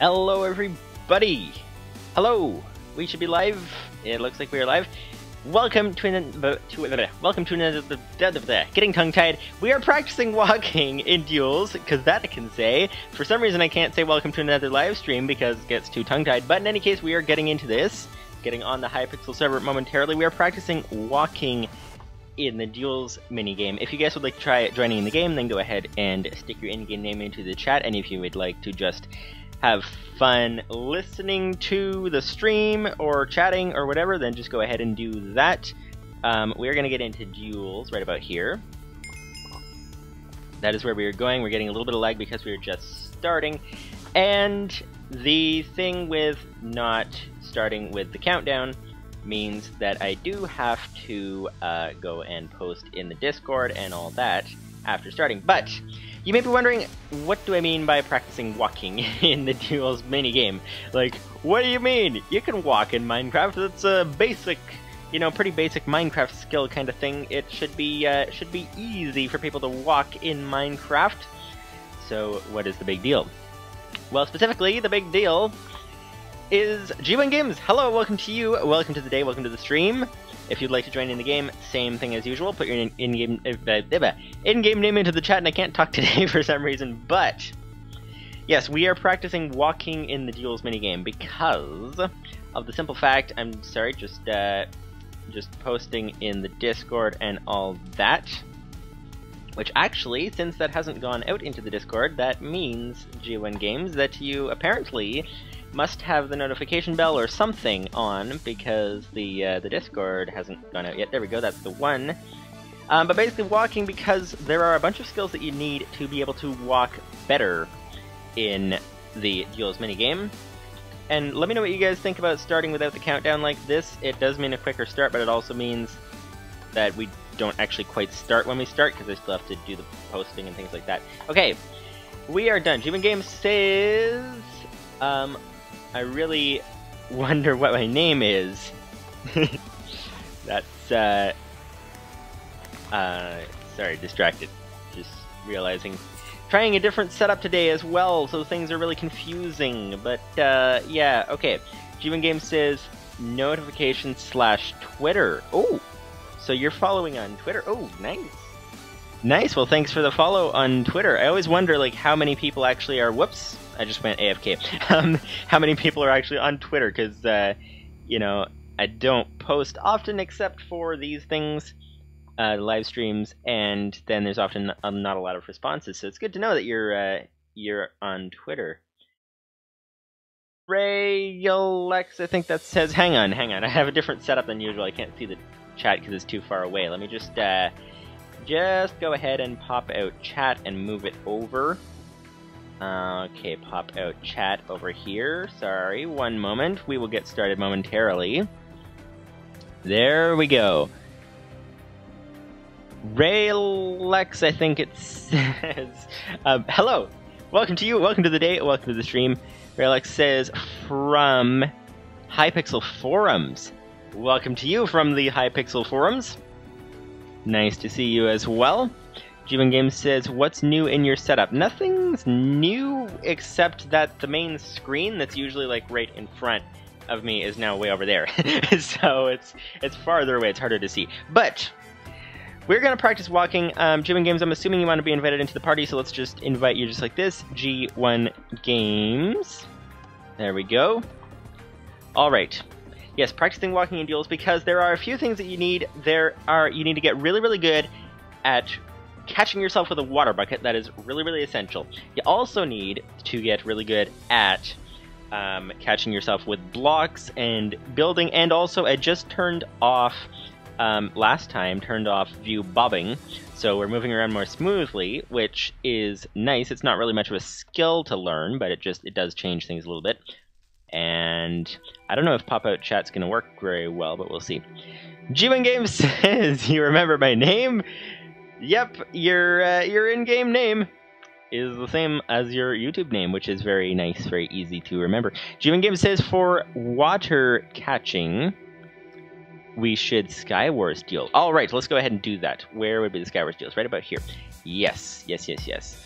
Hello, everybody. Hello. We should be live. It looks like we are live. Welcome to an to welcome to another getting tongue tied. We are practicing walking in duels because that I can say. For some reason, I can't say welcome to another live stream because it gets too tongue tied. But in any case, we are getting into this, getting on the Hypixel server momentarily. We are practicing walking in the duels minigame. If you guys would like to try joining in the game, then go ahead and stick your in-game name into the chat. And if you would like to just have fun listening to the stream or chatting or whatever, then just go ahead and do that. Um, we are going to get into duels right about here. That is where we are going. We're getting a little bit of lag because we are just starting. And the thing with not starting with the countdown means that I do have to uh, go and post in the Discord and all that after starting. But you may be wondering, what do I mean by practicing walking in the Duels minigame? Like, what do you mean? You can walk in Minecraft, it's a basic, you know, pretty basic Minecraft skill kind of thing. It should be, uh, should be easy for people to walk in Minecraft. So, what is the big deal? Well, specifically, the big deal is G1 Games. Hello, welcome to you. Welcome to the day. Welcome to the stream. If you'd like to join in the game, same thing as usual. Put your in-game uh, in-game name into the chat, and I can't talk today for some reason. But yes, we are practicing walking in the duels minigame because of the simple fact. I'm sorry, just uh, just posting in the Discord and all that. Which actually, since that hasn't gone out into the Discord, that means G1 Games that you apparently must have the notification bell or something on because the uh, the Discord hasn't gone out yet. There we go, that's the one. Um, but basically walking because there are a bunch of skills that you need to be able to walk better in the Duels minigame. And let me know what you guys think about starting without the countdown like this. It does mean a quicker start, but it also means that we don't actually quite start when we start because I still have to do the posting and things like that. Okay, we are done. G1 Games says um, I really wonder what my name is. That's, uh, uh, sorry, distracted. Just realizing. Trying a different setup today as well, so things are really confusing. But, uh, yeah, okay. G1 Game says notification slash Twitter. Oh, so you're following on Twitter. Oh, nice. Nice. Well, thanks for the follow on Twitter. I always wonder, like, how many people actually are. Whoops. I just went AFK. Um, how many people are actually on Twitter? Because, uh, you know, I don't post often except for these things, uh, live streams, and then there's often not a lot of responses. So it's good to know that you're uh, you're on Twitter. Ray Alex, I think that says. Hang on, hang on. I have a different setup than usual. I can't see the chat because it's too far away. Let me just uh, just go ahead and pop out chat and move it over. Okay, pop out chat over here. Sorry, one moment. We will get started momentarily. There we go. Raylex, I think it says. Um, hello, welcome to you. Welcome to the day. Welcome to the stream. Raylex says from Hypixel Forums. Welcome to you from the Hypixel Forums. Nice to see you as well. G1 Games says, What's new in your setup? Nothing's new except that the main screen that's usually like right in front of me is now way over there. so it's it's farther away, it's harder to see. But we're gonna practice walking. Um, G1 Games, I'm assuming you want to be invited into the party, so let's just invite you just like this. G1 Games. There we go. Alright. Yes, practicing walking in duels because there are a few things that you need. There are you need to get really, really good at catching yourself with a water bucket, that is really, really essential. You also need to get really good at um, catching yourself with blocks and building, and also I just turned off, um, last time, turned off view bobbing, so we're moving around more smoothly, which is nice. It's not really much of a skill to learn, but it just, it does change things a little bit. And I don't know if pop-out chat's going to work very well, but we'll see. G1 Games says, you remember my name? Yep, your uh, your in-game name is the same as your YouTube name, which is very nice, very easy to remember. G1 Game says for water catching, we should Skywars duel. All right, let's go ahead and do that. Where would be the Skywars duels? Right about here. Yes, yes, yes, yes.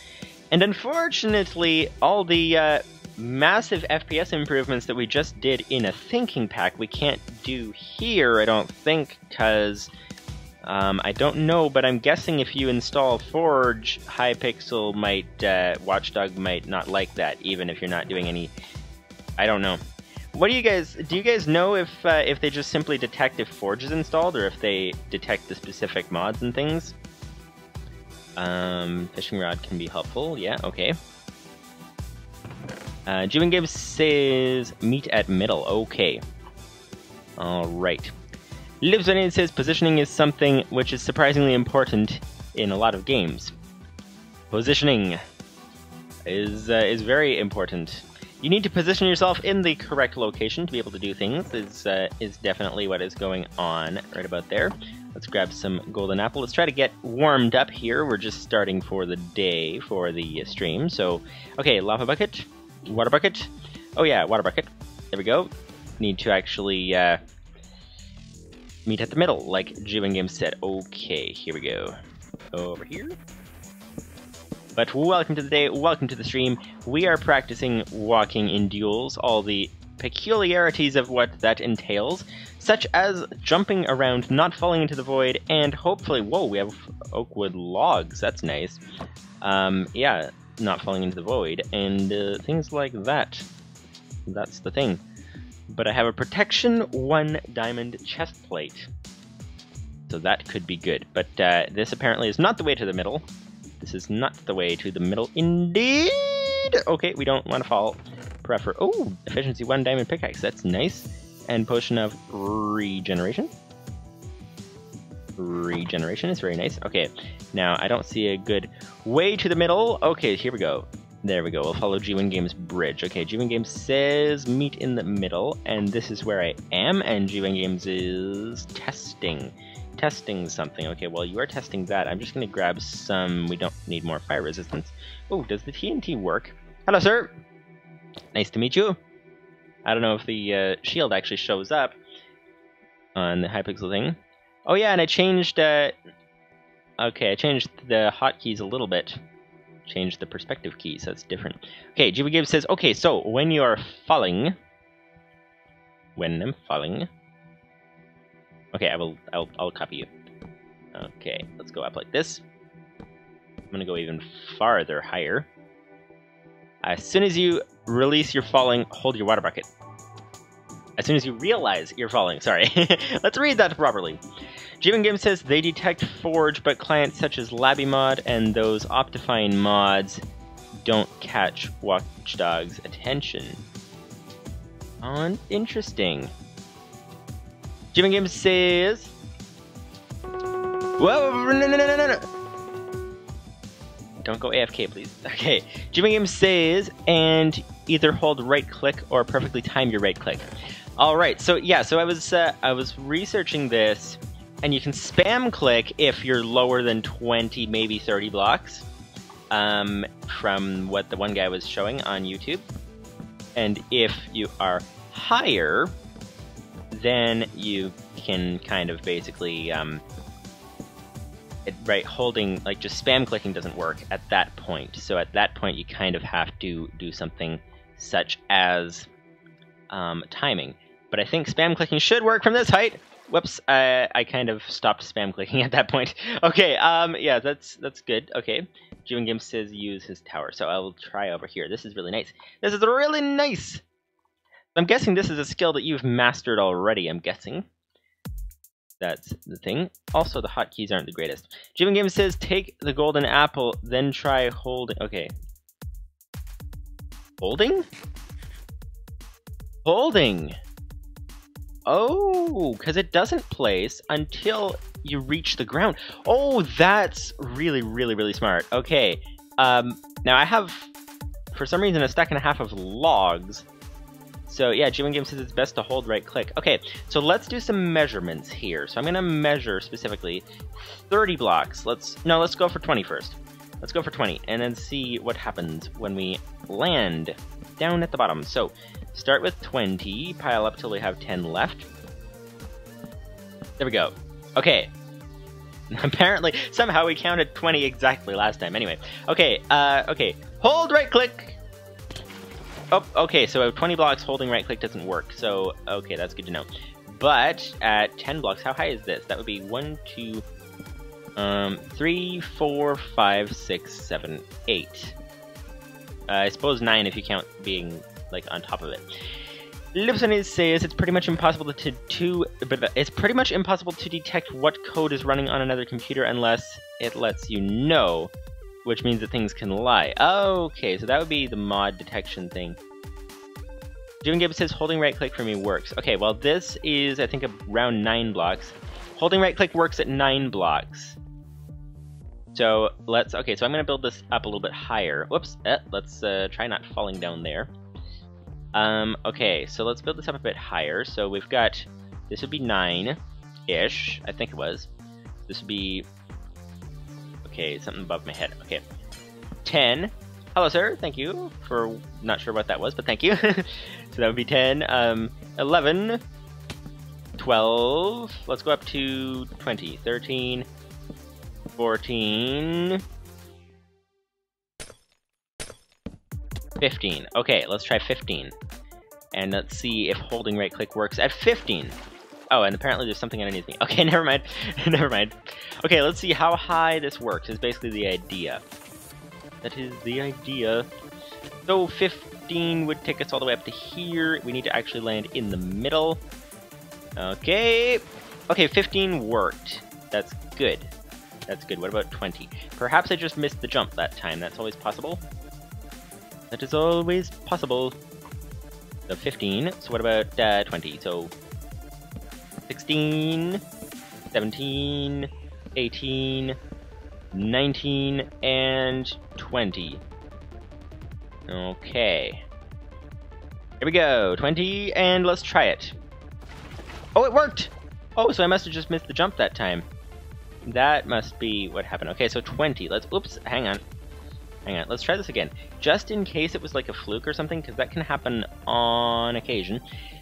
And unfortunately, all the uh, massive FPS improvements that we just did in a thinking pack we can't do here, I don't think, because um, I don't know, but I'm guessing if you install Forge, Hypixel might, uh, Watchdog might not like that, even if you're not doing any. I don't know. What do you guys do? You guys know if uh, if they just simply detect if Forge is installed, or if they detect the specific mods and things? Um, fishing rod can be helpful. Yeah. Okay. Uh, Gibbs says meet at middle. Okay. All right. Lives on it says positioning is something which is surprisingly important in a lot of games. Positioning is uh, is very important. You need to position yourself in the correct location to be able to do things. Is uh, is definitely what is going on right about there. Let's grab some golden apple. Let's try to get warmed up here. We're just starting for the day for the stream. So, okay, lava bucket, water bucket. Oh yeah, water bucket. There we go. Need to actually uh, meet at the middle, like G1 Game said. Okay, here we go. Over here. But welcome to the day, welcome to the stream. We are practicing walking in duels, all the peculiarities of what that entails, such as jumping around, not falling into the void, and hopefully, whoa, we have oakwood logs, that's nice. Um, yeah, not falling into the void, and uh, things like that. That's the thing. But I have a protection 1 diamond chest plate. So that could be good. But uh, this apparently is not the way to the middle. This is not the way to the middle indeed! Okay, we don't want to fall. Prefer... Oh, efficiency 1 diamond pickaxe, that's nice. And potion of regeneration. Regeneration is very nice. Okay, now I don't see a good way to the middle. Okay, here we go. There we go. We'll follow G1 Games Bridge. Okay, G1 Games says meet in the middle, and this is where I am, and G1 Games is testing testing something. Okay, well, you are testing that. I'm just going to grab some... We don't need more fire resistance. Oh, does the TNT work? Hello, sir! Nice to meet you. I don't know if the uh, shield actually shows up on the Hypixel thing. Oh, yeah, and I changed... Uh... Okay, I changed the hotkeys a little bit. Changed the perspective key, so it's different. Okay, GB says, okay, so when you are falling... When I'm falling... Okay, I will. I'll, I'll copy you. Okay, let's go up like this. I'm gonna go even farther higher. As soon as you release your falling, hold your water bucket. As soon as you realize you're falling, sorry. Let's read that properly. G1 Game says they detect Forge, but clients such as LabyMod and those Optifine mods don't catch Watchdog's attention. Oh, interesting. Jimmy Games says. Whoa, no, no, no, no, no. Don't go AFK, please. Okay. Jimmy Games says, and either hold right click or perfectly time your right click. All right. So yeah. So I was uh, I was researching this, and you can spam click if you're lower than 20, maybe 30 blocks, um, from what the one guy was showing on YouTube, and if you are higher, then you can kind of basically, um, it, right, holding, like just spam clicking doesn't work at that point. So at that point, you kind of have to do something such as um, timing. But I think spam clicking should work from this height. Whoops, I, I kind of stopped spam clicking at that point. Okay, um, yeah, that's that's good. Okay, G1 Game says use his tower, so I will try over here. This is really nice. This is really nice. I'm guessing this is a skill that you've mastered already, I'm guessing. That's the thing. Also, the hotkeys aren't the greatest. G1 Game says, take the golden apple, then try holding... Okay. Holding? Holding! Oh, because it doesn't place until you reach the ground. Oh, that's really, really, really smart. Okay. Um, now I have, for some reason, a stack and a half of logs so yeah, G1 Game says it's best to hold right click. Okay, so let's do some measurements here. So I'm gonna measure specifically 30 blocks. Let's, no, let's go for 20 first. Let's go for 20 and then see what happens when we land down at the bottom. So start with 20, pile up till we have 10 left. There we go. Okay. Apparently, somehow we counted 20 exactly last time. Anyway, okay, uh, okay. Hold right click, Oh, okay, so 20 blocks holding right click doesn't work, so okay, that's good to know. But at 10 blocks, how high is this? That would be 1, 2, um, 3, 4, 5, 6, 7, 8. Uh, I suppose 9 if you count being, like, on top of it. Lipson says it's pretty much impossible to, to but it's pretty much impossible to detect what code is running on another computer unless it lets you know, which means that things can lie. Okay, so that would be the mod detection thing. Doing Gibbs says holding right click for me works. Okay, well this is I think around nine blocks. Holding right click works at nine blocks. So let's okay, so I'm gonna build this up a little bit higher. Whoops, eh, let's uh, try not falling down there. Um, okay, so let's build this up a bit higher. So we've got, this would be 9-ish, I think it was. This would be, okay, something above my head. Okay, 10. Hello, sir. Thank you for, not sure what that was, but thank you. so that would be 10. Um, 11, 12. Let's go up to 20. 13, 14, 15. Okay, let's try 15. And let's see if holding right click works at 15. Oh, and apparently there's something underneath me. Okay, never mind. never mind. Okay, let's see how high this works is basically the idea. That is the idea. So 15 would take us all the way up to here. We need to actually land in the middle. Okay. Okay, 15 worked. That's good. That's good. What about 20? Perhaps I just missed the jump that time. That's always possible. That is always possible. So 15. So what about uh, 20? So 16, 17, 18, 19, and 20. Okay. Here we go. 20, and let's try it. Oh, it worked! Oh, so I must have just missed the jump that time. That must be what happened. Okay, so 20. Let's... Oops, hang on. Hang on, let's try this again. Just in case it was like a fluke or something, because that can happen on occasion.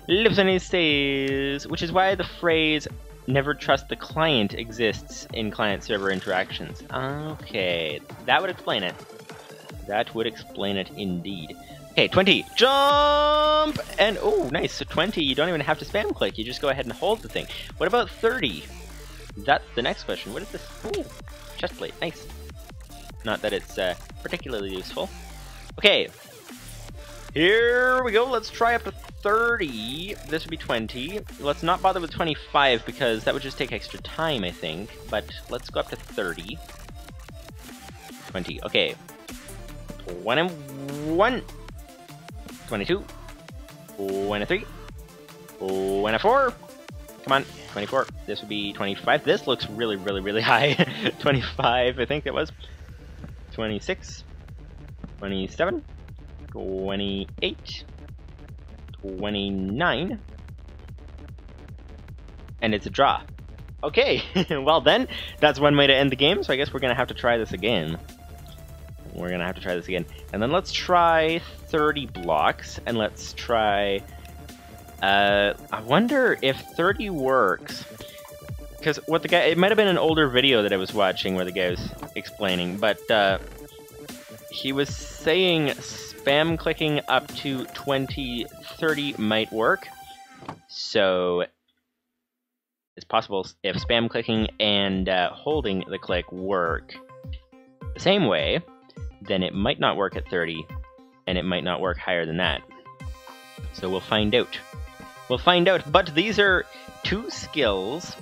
Lipsony says, which is why the phrase never trust the client exists in client-server interactions. Okay, that would explain it. That would explain it indeed. Okay, 20, jump! And, oh, nice, so 20, you don't even have to spam click, you just go ahead and hold the thing. What about 30? That's the next question. What is this? Ooh, chest plate, nice. Not that it's uh, particularly useful. Okay, here we go. Let's try up to 30. This would be 20. Let's not bother with 25 because that would just take extra time, I think. But let's go up to 30. 20. Okay. 21. 22. One and three. One 23. 24. Come on. 24. This would be 25. This looks really, really, really high. 25, I think it was. 26, 27, 28, 29, and it's a draw. Okay, well then, that's one way to end the game, so I guess we're gonna have to try this again. We're gonna have to try this again. And then let's try 30 blocks, and let's try... Uh, I wonder if 30 works. Because what the guy, it might have been an older video that I was watching where the guy was explaining, but uh, he was saying spam clicking up to 20, 30 might work. So it's possible if spam clicking and uh, holding the click work the same way, then it might not work at 30, and it might not work higher than that. So we'll find out. We'll find out, but these are two skills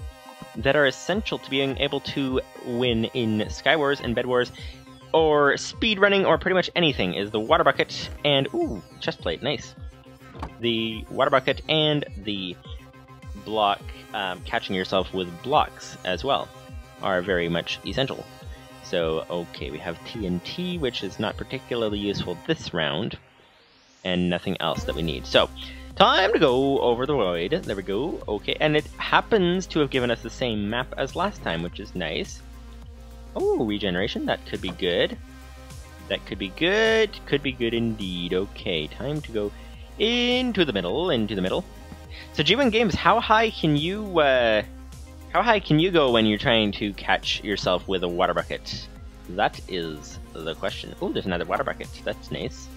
that are essential to being able to win in Skywars and Bed Wars, or speedrunning, or pretty much anything, is the water bucket and, ooh, chest plate, nice. The water bucket and the block, um, catching yourself with blocks as well, are very much essential. So, okay, we have TNT, which is not particularly useful this round, and nothing else that we need. So, Time to go over the void. There we go. Okay, and it happens to have given us the same map as last time, which is nice. Oh, regeneration. That could be good. That could be good. Could be good indeed. Okay, time to go into the middle. Into the middle. So, G1 Games, how high can you, uh, how high can you go when you're trying to catch yourself with a water bucket? That is the question. Oh, there's another water bucket. That's nice.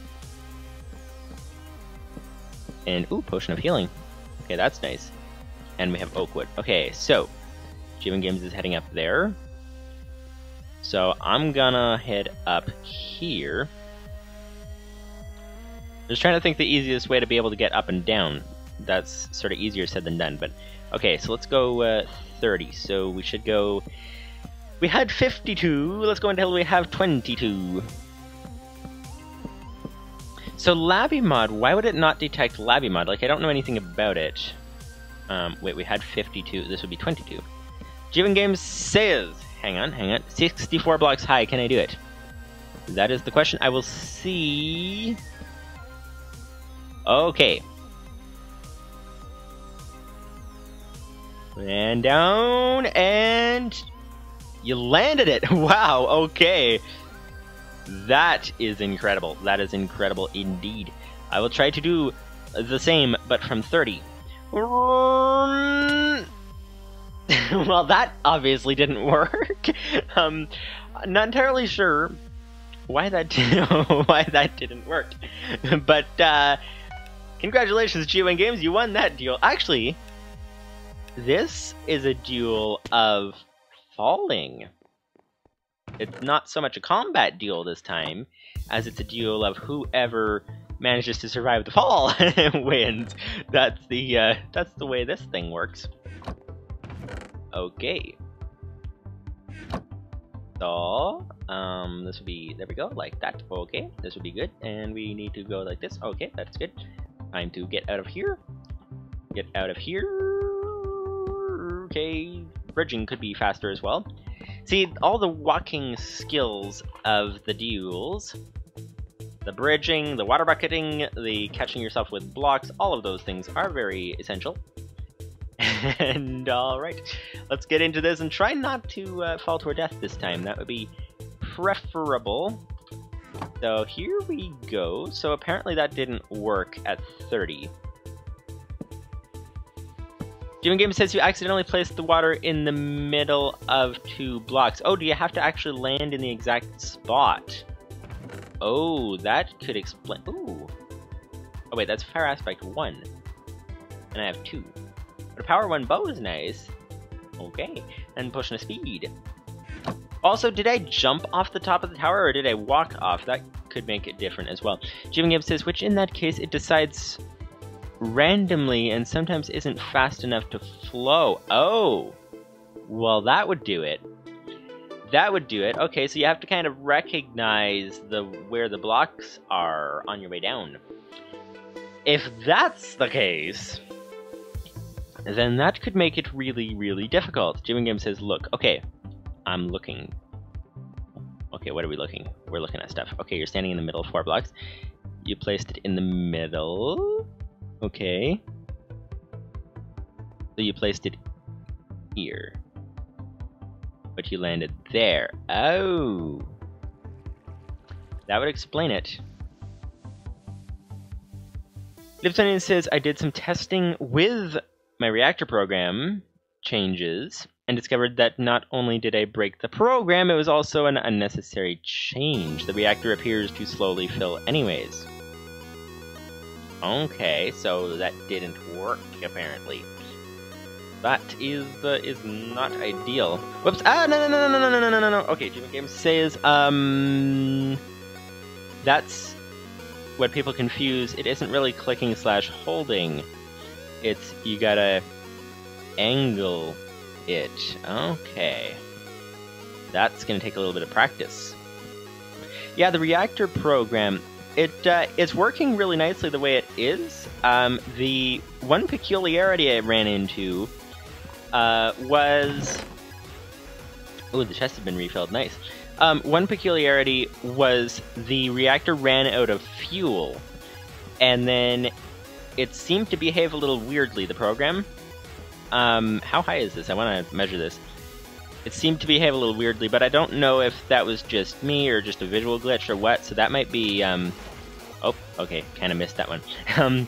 And, ooh, Potion of Healing. Okay, that's nice. And we have Oakwood. Okay, so, G1 Games is heading up there. So I'm gonna head up here. Just trying to think the easiest way to be able to get up and down. That's sort of easier said than done, but okay, so let's go uh, 30. So we should go... We had 52, let's go until we have 22. So LabyMod, why would it not detect LabyMod? Like, I don't know anything about it. Um, wait, we had 52, this would be 22. G1 Games says, hang on, hang on, 64 blocks high, can I do it? That is the question. I will see... Okay. And down, and you landed it. Wow, okay. That is incredible. That is incredible indeed. I will try to do the same, but from 30. well, that obviously didn't work. um, not entirely sure why that why that didn't work, but uh, congratulations, G1 Games, you won that duel. Actually, this is a duel of falling. It's not so much a combat duel this time, as it's a duel of whoever manages to survive the fall wins. That's the uh, that's the way this thing works. Okay. So, um, this would be, there we go, like that. Okay, this would be good. And we need to go like this. Okay, that's good. Time to get out of here. Get out of here. Okay, bridging could be faster as well. See, all the walking skills of the duels, the bridging, the water bucketing, the catching yourself with blocks, all of those things are very essential. and alright, let's get into this and try not to uh, fall to our death this time. That would be preferable. So here we go. So apparently that didn't work at 30. G1 Game says you accidentally placed the water in the middle of two blocks. Oh, do you have to actually land in the exact spot? Oh, that could explain... Ooh. Oh wait, that's Fire Aspect 1. And I have 2. But a Power 1 bow is nice. Okay. And Potion of Speed. Also, did I jump off the top of the tower or did I walk off? That could make it different as well. Jim Gibbs says, which in that case it decides randomly and sometimes isn't fast enough to flow. Oh! Well, that would do it. That would do it. Okay, so you have to kind of recognize the where the blocks are on your way down. If that's the case, then that could make it really, really difficult. G1 Game says, look, okay, I'm looking. Okay, what are we looking? We're looking at stuff. Okay, you're standing in the middle of four blocks. You placed it in the middle. Okay. So you placed it here. But you landed there. Oh! That would explain it. Lipsonian says, I did some testing with my reactor program changes and discovered that not only did I break the program, it was also an unnecessary change. The reactor appears to slowly fill anyways. Okay, so that didn't work, apparently. That is uh, is not ideal. Whoops! Ah, no, no, no, no, no, no, no, no, no. Okay, Jimmy Games says, um, that's what people confuse. It isn't really clicking slash holding. It's you gotta angle it. Okay, that's gonna take a little bit of practice. Yeah, the reactor program it uh, it's working really nicely the way it is. Um, the one peculiarity I ran into uh, was oh the chest had been refilled. Nice. Um, one peculiarity was the reactor ran out of fuel, and then it seemed to behave a little weirdly. The program. Um, how high is this? I want to measure this. It seemed to behave a little weirdly, but I don't know if that was just me or just a visual glitch or what, so that might be, um... Oh, okay, kind of missed that one. um,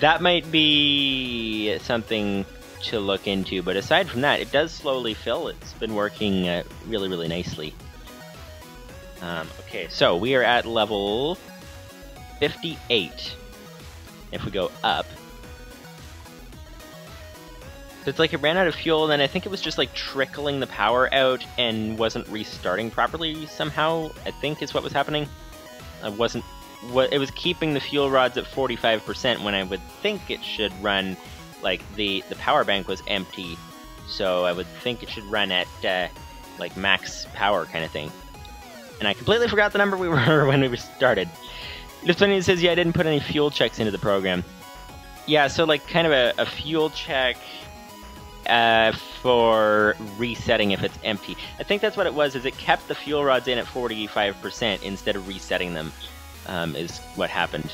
that might be something to look into, but aside from that, it does slowly fill. It's been working uh, really, really nicely. Um, okay, so we are at level 58. if we go up. It's like it ran out of fuel, and I think it was just like trickling the power out and wasn't restarting properly somehow. I think is what was happening. I wasn't. What it was keeping the fuel rods at 45% when I would think it should run like the the power bank was empty, so I would think it should run at uh, like max power kind of thing. And I completely forgot the number we were when we started. Lipsonian says, yeah, I didn't put any fuel checks into the program. Yeah, so like kind of a, a fuel check uh, for resetting if it's empty. I think that's what it was, is it kept the fuel rods in at 45% instead of resetting them, um, is what happened.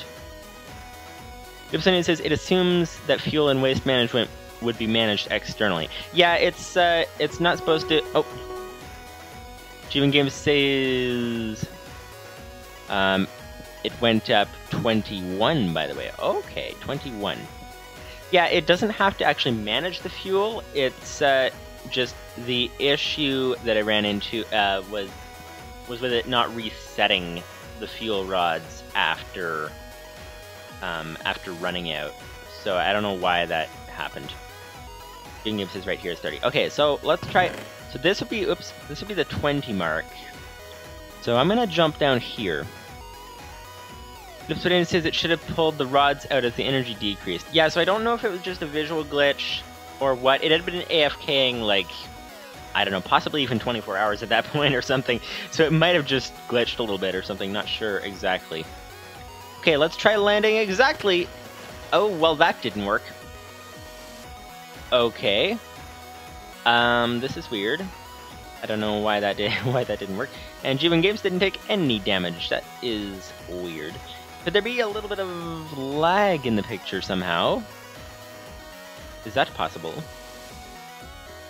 Lipsonian says, it assumes that fuel and waste management would be managed externally. Yeah, it's uh, it's not supposed to... Oh. G1 Games says... Um, it went up 21, by the way. Okay, 21 yeah, it doesn't have to actually manage the fuel. It's uh, just the issue that I ran into uh, was was with it not resetting the fuel rods after um, after running out. So I don't know why that happened. Game is right here is 30. Okay, so let's try. So this would be oops. This would be the 20 mark. So I'm gonna jump down here. Lipsonian says it should have pulled the rods out as the energy decreased. Yeah, so I don't know if it was just a visual glitch or what. It had been AFKing like, I don't know, possibly even 24 hours at that point or something. So it might have just glitched a little bit or something, not sure exactly. Okay, let's try landing exactly. Oh, well that didn't work. Okay. Um, this is weird. I don't know why that did why that didn't work. And G1 Games didn't take any damage. That is weird. Could there be a little bit of lag in the picture somehow? Is that possible?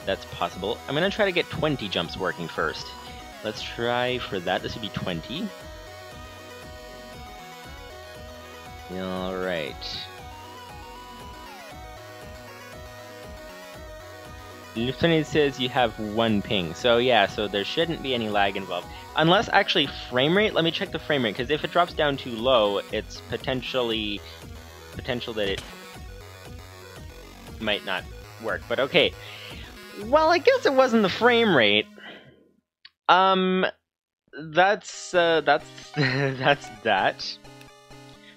That's possible. I'm gonna try to get 20 jumps working first. Let's try for that. This would be 20. Alright. Lieutenant says you have one ping. So yeah, so there shouldn't be any lag involved. Unless actually frame rate, let me check the frame rate, because if it drops down too low, it's potentially potential that it might not work. But okay. Well, I guess it wasn't the frame rate. Um that's uh, that's that's that.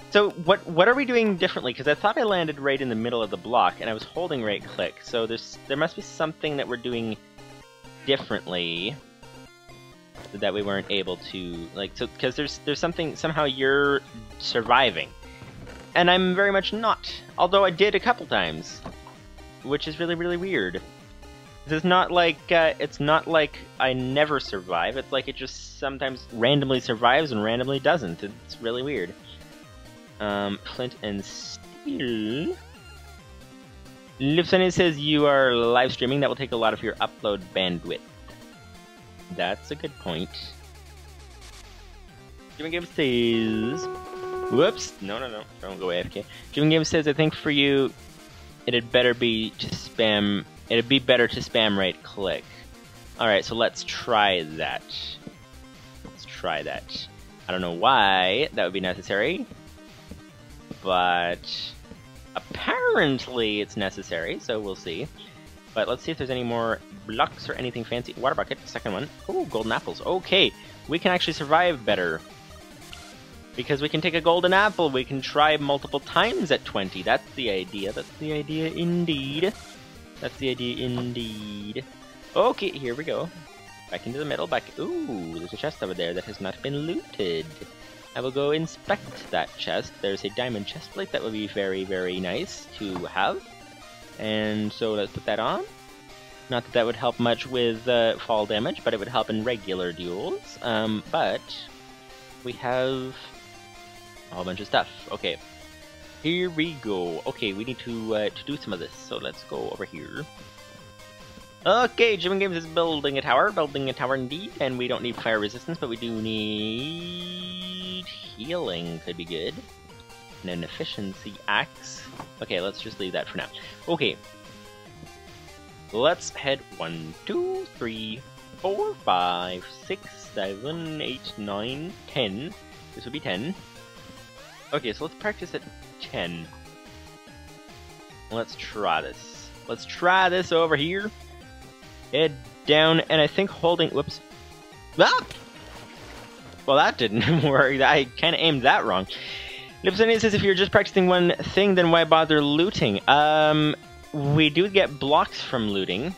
So what what are we doing differently? Because I thought I landed right in the middle of the block, and I was holding right click. So there's there must be something that we're doing differently that we weren't able to like. So because there's there's something somehow you're surviving, and I'm very much not. Although I did a couple times, which is really really weird. It's not like uh, it's not like I never survive. It's like it just sometimes randomly survives and randomly doesn't. It's really weird. Um, Flint and Steel. Lieutenant says you are live streaming. That will take a lot of your upload bandwidth. That's a good point. Jimmy Game says... Whoops! No, no, no. Don't go AFK. Jimmy Game says, I think for you, it'd better be to spam... It'd be better to spam right click. Alright, so let's try that. Let's try that. I don't know why that would be necessary but apparently it's necessary, so we'll see. But let's see if there's any more blocks or anything fancy. Water bucket, second one. Oh, golden apples. Okay, we can actually survive better. Because we can take a golden apple, we can try multiple times at 20. That's the idea, that's the idea indeed. That's the idea indeed. Okay, here we go. Back into the middle, back... Ooh, there's a chest over there that has not been looted. I will go inspect that chest. There's a diamond chest plate that would be very, very nice to have. And so let's put that on. Not that that would help much with uh, fall damage, but it would help in regular duels. Um, but we have a whole bunch of stuff. Okay, here we go. Okay, we need to uh, to do some of this. So let's go over here. Okay, G1 Games is building a tower, building a tower indeed, and we don't need fire resistance, but we do need healing could be good. And an efficiency axe. Okay, let's just leave that for now. Okay. Let's head one, two, three, four, five, six, seven, eight, nine, ten. This would be ten. Okay, so let's practice at 10. Let's try this. Let's try this over here. Head down, and I think holding... Whoops. Ah! Well, that didn't work. I kind of aimed that wrong. Lipsonian says if you're just practicing one thing, then why bother looting? Um, we do get blocks from looting,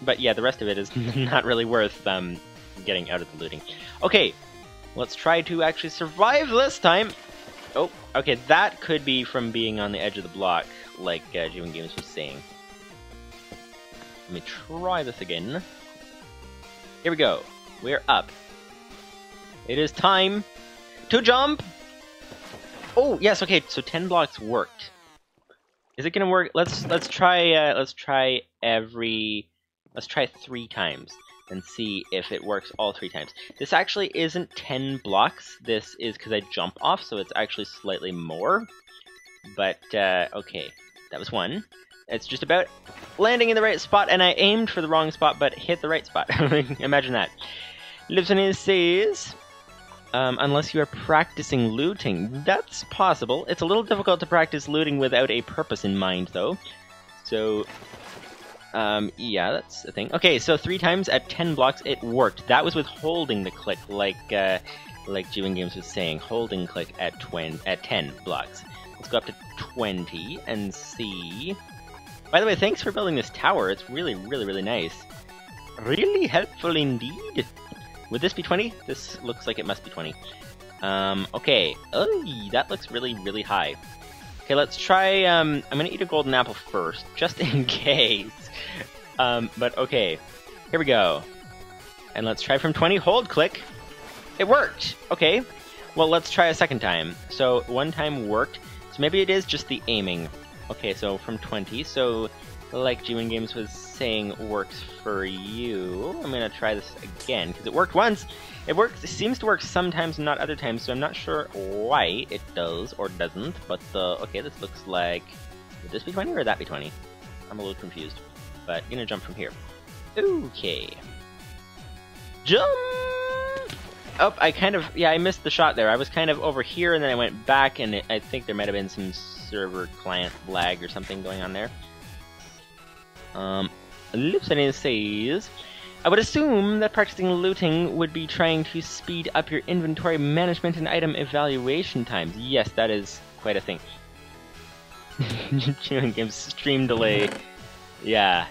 but yeah, the rest of it is not really worth um, getting out of the looting. Okay, let's try to actually survive this time. Oh, okay, that could be from being on the edge of the block, like uh, G1 Games was saying. Let me try this again. Here we go. We're up. It is time to jump! Oh, yes, okay, so 10 blocks worked. Is it gonna work? Let's let's try uh, let's try every let's try three times and see if it works all three times. This actually isn't 10 blocks. This is because I jump off, so it's actually slightly more. But, uh, okay. That was one. It's just about landing in the right spot, and I aimed for the wrong spot, but hit the right spot. Imagine that. His says, um, unless you are practicing looting. That's possible. It's a little difficult to practice looting without a purpose in mind, though. So, um, yeah, that's the thing. Okay, so three times at 10 blocks, it worked. That was with holding the click, like, uh, like G1 Games was saying, holding click at, twin at 10 blocks. Let's go up to 20 and see... By the way, thanks for building this tower. It's really, really, really nice. Really helpful indeed. Would this be 20? This looks like it must be 20. Um, okay. Oh, that looks really, really high. Okay, let's try, um, I'm gonna eat a golden apple first, just in case. Um, but okay. Here we go. And let's try from 20, hold, click. It worked! Okay. Well, let's try a second time. So, one time worked, so maybe it is just the aiming. Okay, so from 20, so like G1 Games was saying works for you, I'm gonna try this again, because it worked once! It works. It seems to work sometimes, not other times, so I'm not sure why it does or doesn't, but uh, okay, this looks like... Would this be 20 or that be 20? I'm a little confused, but gonna jump from here. Okay. Jump! Oh, I kind of, yeah, I missed the shot there. I was kind of over here, and then I went back, and it, I think there might have been some server client lag or something going on there. Um, Lipsonian says, I would assume that practicing looting would be trying to speed up your inventory management and item evaluation times. Yes, that is quite a thing. Games stream delay. Yeah,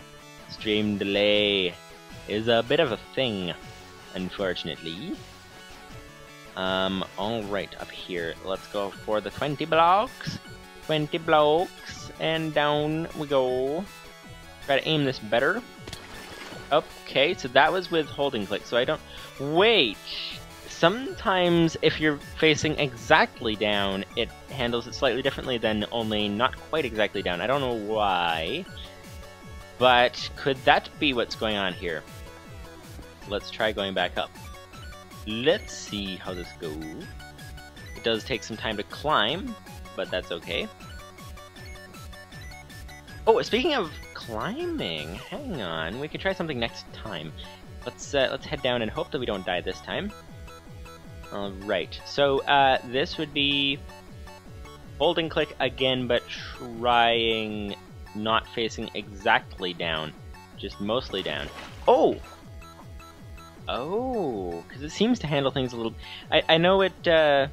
stream delay is a bit of a thing, unfortunately. Um, alright, up here, let's go for the 20 blocks. 20 blocks, and down we go. Try to aim this better. Okay, so that was with holding click, so I don't... Wait! Sometimes if you're facing exactly down, it handles it slightly differently than only not quite exactly down. I don't know why. But could that be what's going on here? Let's try going back up. Let's see how this goes. It does take some time to climb, but that's okay. Oh, speaking of climbing, hang on, we can try something next time. Let's uh, let's head down and hope that we don't die this time. All right, so uh, this would be holding click again, but trying not facing exactly down, just mostly down. Oh, Oh, because it seems to handle things a little. I I know it. Uh,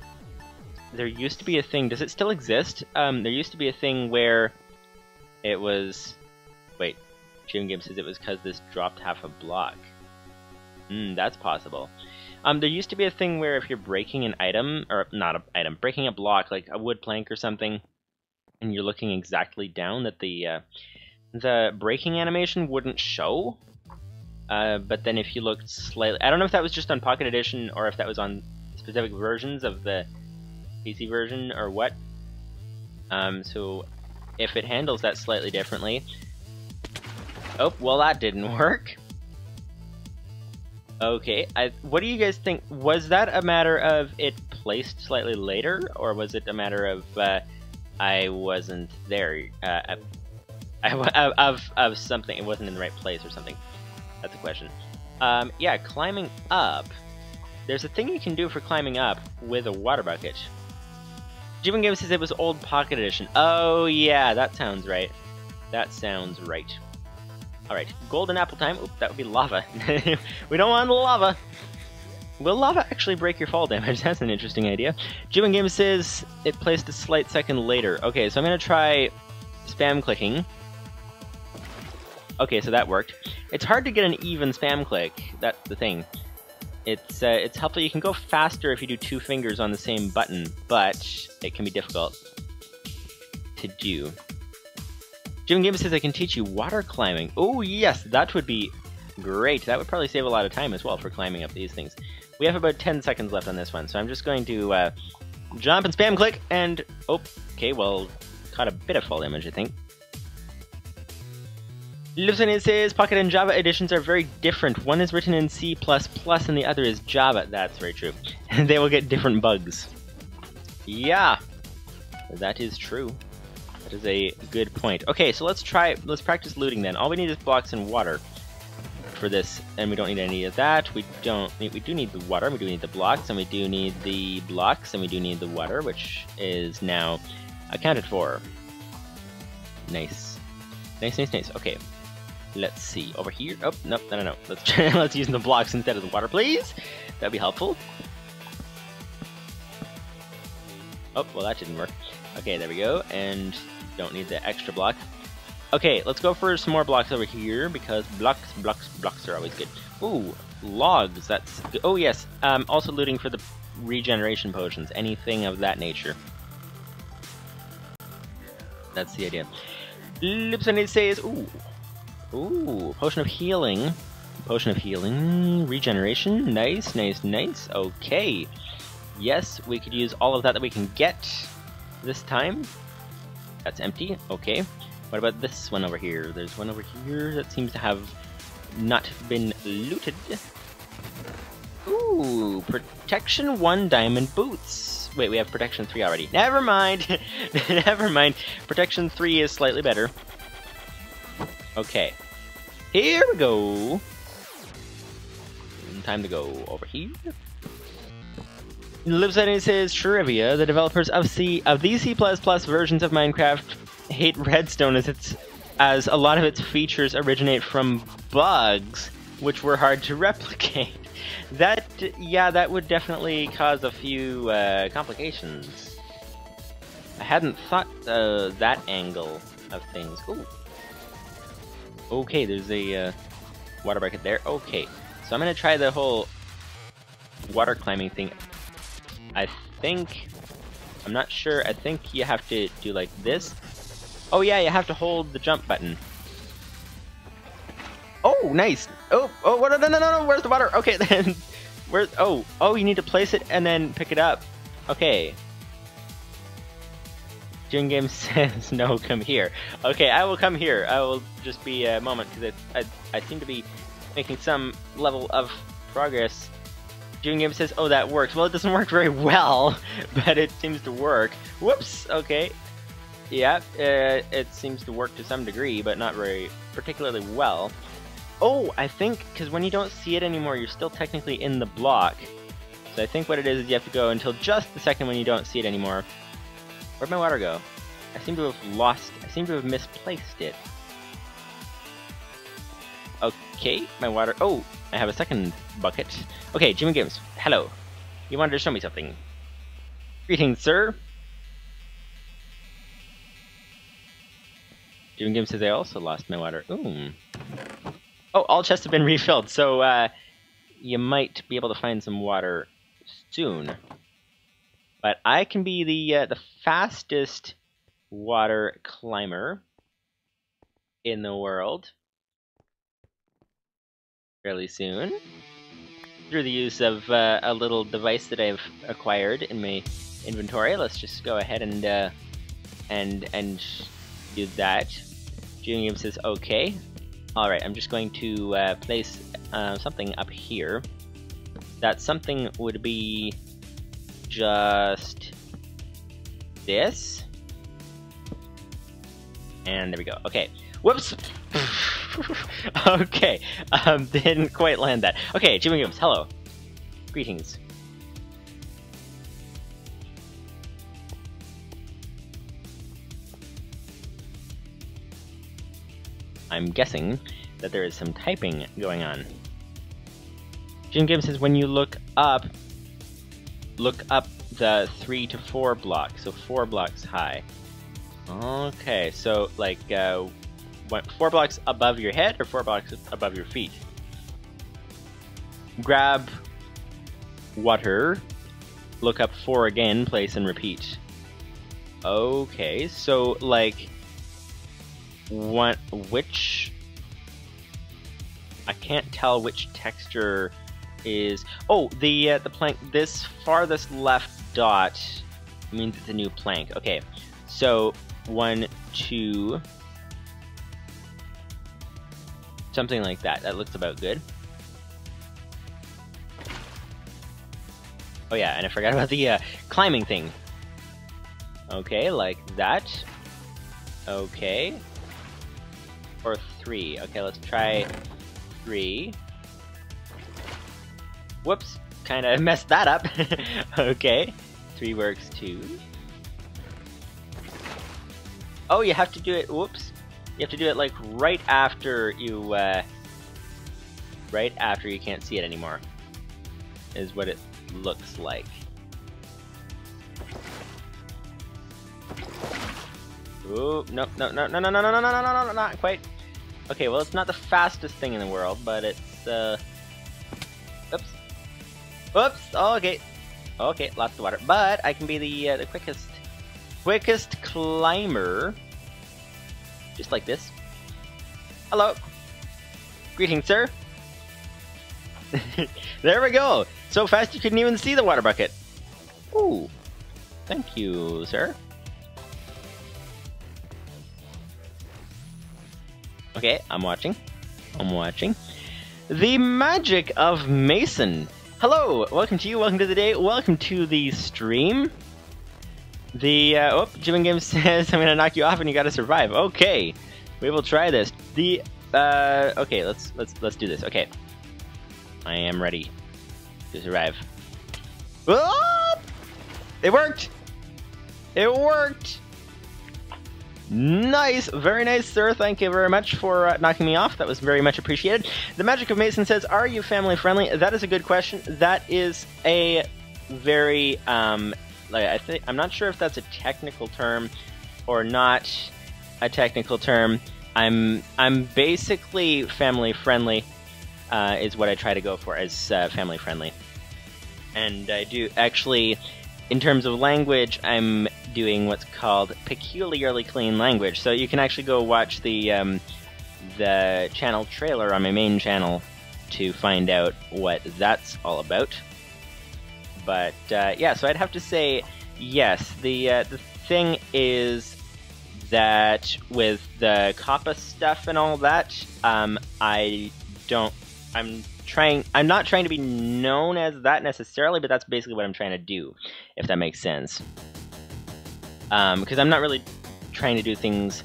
there used to be a thing. Does it still exist? Um, there used to be a thing where it was. Wait, Jim Gibbs says it was because this dropped half a block. Hmm, that's possible. Um, there used to be a thing where if you're breaking an item, or not an item, breaking a block, like a wood plank or something, and you're looking exactly down, that the uh, the breaking animation wouldn't show. Uh, but then if you looked slightly, I don't know if that was just on Pocket Edition or if that was on specific versions of the PC version or what. Um, so if it handles that slightly differently. Oh, well that didn't work. Okay, I, what do you guys think? Was that a matter of it placed slightly later, or was it a matter of uh, I wasn't there? Uh, I, of, of something, it wasn't in the right place or something. That's a question. Um, yeah, climbing up. There's a thing you can do for climbing up with a water bucket. G1 Game says it was old Pocket Edition. Oh yeah, that sounds right. That sounds right. Alright, golden apple time. Oop, that would be lava. we don't want lava. Will lava actually break your fall damage? That's an interesting idea. G1 Game says it placed a slight second later. Okay, so I'm gonna try spam clicking. Okay, so that worked. It's hard to get an even spam click. That's the thing. It's uh, it's helpful. You can go faster if you do two fingers on the same button, but it can be difficult to do. G1 Game says I can teach you water climbing. Oh yes, that would be great. That would probably save a lot of time as well for climbing up these things. We have about 10 seconds left on this one, so I'm just going to uh, jump and spam click, and... Oh, okay, well, caught a bit of fall damage, I think. Lieutenant says Pocket and Java editions are very different. One is written in C++ and the other is Java. That's very true. they will get different bugs. Yeah, that is true. That is a good point. Okay, so let's try, let's practice looting then. All we need is blocks and water for this, and we don't need any of that. We don't need, we do need the water, we do need the blocks, and we do need the blocks, and we do need the water, which is now accounted for. Nice. Nice, nice, nice. Okay, Let's see, over here, oh, no, no, no, no, let's, try, let's use the blocks instead of the water, please. That'd be helpful. Oh, well that didn't work. Okay, there we go, and don't need the extra block. Okay, let's go for some more blocks over here, because blocks, blocks, blocks are always good. Ooh, logs, that's good. Oh yes, um, also looting for the regeneration potions, anything of that nature. That's the idea. Lipsonian says, ooh, Ooh, potion of healing. Potion of healing, regeneration, nice, nice, nice. Okay. Yes, we could use all of that that we can get this time. That's empty, okay. What about this one over here? There's one over here that seems to have not been looted. Ooh, protection 1 diamond boots. Wait, we have protection 3 already. Never mind! Never mind. Protection 3 is slightly better. Okay. Here we go. Time to go over here. Lipsonian says trivia: the developers of C of these C++ versions of Minecraft hate Redstone as its as a lot of its features originate from bugs which were hard to replicate. That yeah, that would definitely cause a few uh, complications. I hadn't thought uh, that angle of things. Ooh. Okay, there's a uh, water bucket there. Okay, so I'm gonna try the whole water climbing thing. I think, I'm not sure, I think you have to do like this. Oh yeah, you have to hold the jump button. Oh, nice! Oh, oh, no, no, no, no, where's the water? Okay, then, where's, oh, oh, you need to place it and then pick it up. Okay, G1 Game says, no, come here. Okay, I will come here. I will just be a moment, because I, I seem to be making some level of progress. G1 Game says, oh, that works. Well, it doesn't work very well, but it seems to work. Whoops, okay. Yeah, uh, it seems to work to some degree, but not very particularly well. Oh, I think, because when you don't see it anymore, you're still technically in the block. So I think what it is is you have to go until just the second when you don't see it anymore. Where'd my water go? I seem to have lost, I seem to have misplaced it. Okay, my water, oh, I have a second bucket. Okay, G1 Games, hello. You wanted to show me something. Greetings, sir. G1 Games says I also lost my water. Ooh. Oh, all chests have been refilled, so uh, you might be able to find some water soon. But I can be the uh, the fastest water climber in the world fairly soon through the use of uh, a little device that I've acquired in my inventory. Let's just go ahead and uh, and and do that. Junior says okay. All right, I'm just going to uh, place uh, something up here. That something would be just this. And there we go. Okay. Whoops! okay. Um, didn't quite land that. Okay, Jimmy Gibbs, hello. Greetings. I'm guessing that there is some typing going on. Jim Gibbs says, when you look up, look up the three to four blocks, so four blocks high. Okay, so like uh, what, four blocks above your head or four blocks above your feet? Grab water, look up four again, place and repeat. Okay, so like what which I can't tell which texture is oh the uh, the plank this farthest left dot means it's a new plank. Okay so one two something like that. That looks about good. Oh yeah and I forgot about the uh, climbing thing. Okay like that. Okay. Or three. Okay let's try three Whoops, kind of messed that up. okay, three works too. Oh, you have to do it, whoops. You have to do it like right after you, uh, right after you can't see it anymore. Is what it looks like. Ooh, no, no, no, no, no, no, no, no, no, no, no, no, not quite. Okay, well, it's not the fastest thing in the world, but it's, uh. Oops. Oh, okay. Okay, lots of water. But I can be the uh, the quickest quickest climber. Just like this. Hello. Greetings, sir. there we go. So fast you couldn't even see the water bucket. Ooh. Thank you, sir. Okay, I'm watching. I'm watching. The magic of Mason. Hello, welcome to you, welcome to the day, welcome to the stream. The, uh, oh, Jim Games says I'm gonna knock you off and you gotta survive. Okay, we will try this. The, uh, okay, let's, let's, let's do this. Okay. I am ready to survive. Oh! It worked! It worked! Nice, very nice, sir. Thank you very much for uh, knocking me off. That was very much appreciated. The Magic of Mason says, "Are you family friendly?" That is a good question. That is a very um, like I think I'm not sure if that's a technical term or not a technical term. I'm I'm basically family friendly. Uh, is what I try to go for as uh, family friendly, and I do actually in terms of language, I'm doing what's called peculiarly clean language. So you can actually go watch the um, the channel trailer on my main channel to find out what that's all about. But uh, yeah, so I'd have to say yes. The uh, the thing is that with the COPPA stuff and all that, um, I don't. I'm trying I'm not trying to be known as that necessarily, but that's basically what I'm trying to do, if that makes sense. Um, because I'm not really trying to do things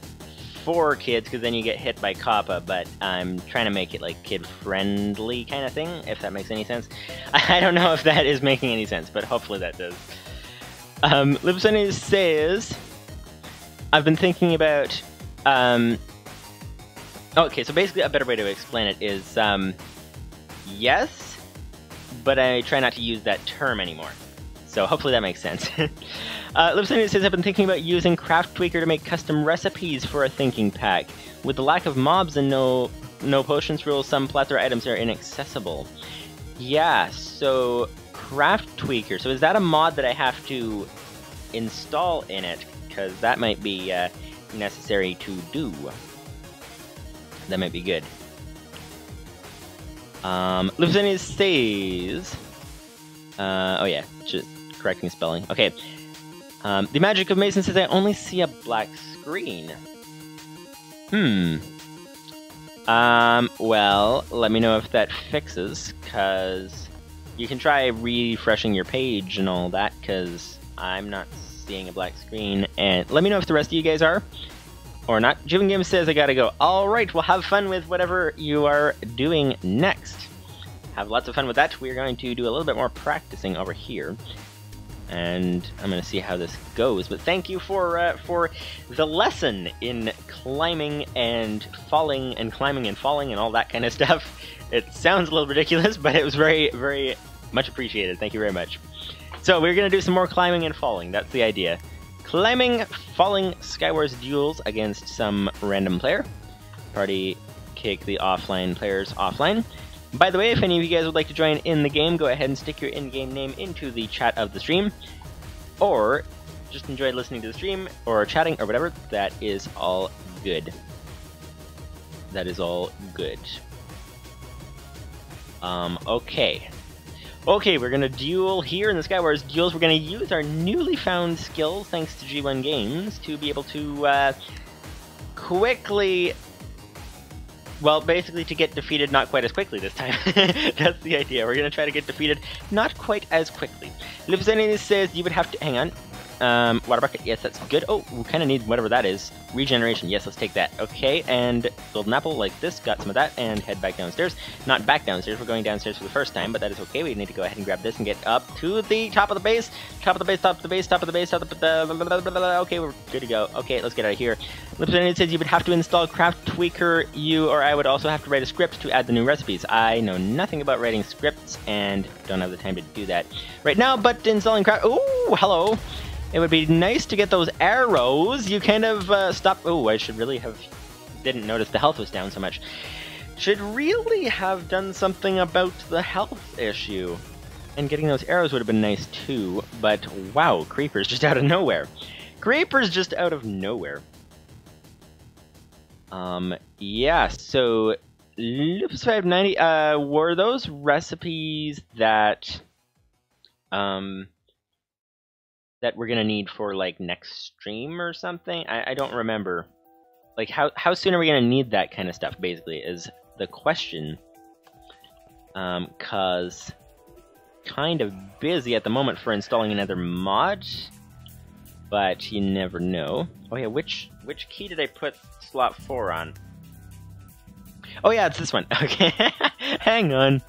for kids, because then you get hit by COPPA, but I'm trying to make it like kid-friendly kind of thing, if that makes any sense. I don't know if that is making any sense, but hopefully that does. Um, Libson says, I've been thinking about, um, okay, so basically a better way to explain it is, um, yes, but I try not to use that term anymore. So hopefully that makes sense. uh, Lipson says, I've been thinking about using CraftTweaker to make custom recipes for a thinking pack. With the lack of mobs and no no potions rules, some plethora items are inaccessible. Yeah, so CraftTweaker. So is that a mod that I have to install in it? Because that might be uh, necessary to do. That might be good. Um, Lieutenant says... Uh, oh yeah, just correcting spelling. Okay. Um, the magic of Mason says I only see a black screen. Hmm. Um, well, let me know if that fixes, because you can try refreshing your page and all that, because I'm not seeing a black screen. And let me know if the rest of you guys are or not. G1 Game says I gotta go. Alright, well have fun with whatever you are doing next. Have lots of fun with that. We're going to do a little bit more practicing over here. and I'm gonna see how this goes. But thank you for uh, for the lesson in climbing and falling and climbing and falling and all that kind of stuff. It sounds a little ridiculous, but it was very very much appreciated. Thank you very much. So we're gonna do some more climbing and falling. That's the idea. Climbing, falling Skywars duels against some random player. Party kick the offline players offline. By the way, if any of you guys would like to join in the game, go ahead and stick your in-game name into the chat of the stream. Or just enjoy listening to the stream, or chatting, or whatever. That is all good. That is all good. Um, okay. Okay, we're gonna duel here in the Skywars duels. We're gonna use our newly found skills, thanks to G1 Games, to be able to uh, quickly well, basically to get defeated not quite as quickly this time. That's the idea. We're to try to get defeated not quite as quickly. Lipsonian says you would have to... Hang on. Um, water bucket, yes, that's good. Oh, we kind of need whatever that is. Regeneration, yes, let's take that. Okay, and golden apple like this, got some of that, and head back downstairs. Not back downstairs, we're going downstairs for the first time, but that is okay. We need to go ahead and grab this and get up to the top of the base. Top of the base, top of the base, top of the base, top of the... Okay, we're good to go. Okay, let's get out of here. Lipson says you would have to install CraftTweaker, you or I would also have to write a script to add the new recipes. I know nothing about writing scripts, and don't have the time to do that right now, but installing Craft... Oh, hello! It would be nice to get those arrows. You kind of uh, stop. Oh, I should really have. Didn't notice the health was down so much. Should really have done something about the health issue. And getting those arrows would have been nice too, but wow, creepers just out of nowhere. Creepers just out of nowhere. Um, yeah, so Lupus 590, uh, were those recipes that, um, that we're gonna need for like next stream or something. I, I don't remember. Like how how soon are we gonna need that kind of stuff? Basically, is the question. Um, cause kind of busy at the moment for installing another mod, but you never know. Oh yeah, which which key did I put slot four on? Oh yeah, it's this one. Okay, hang on.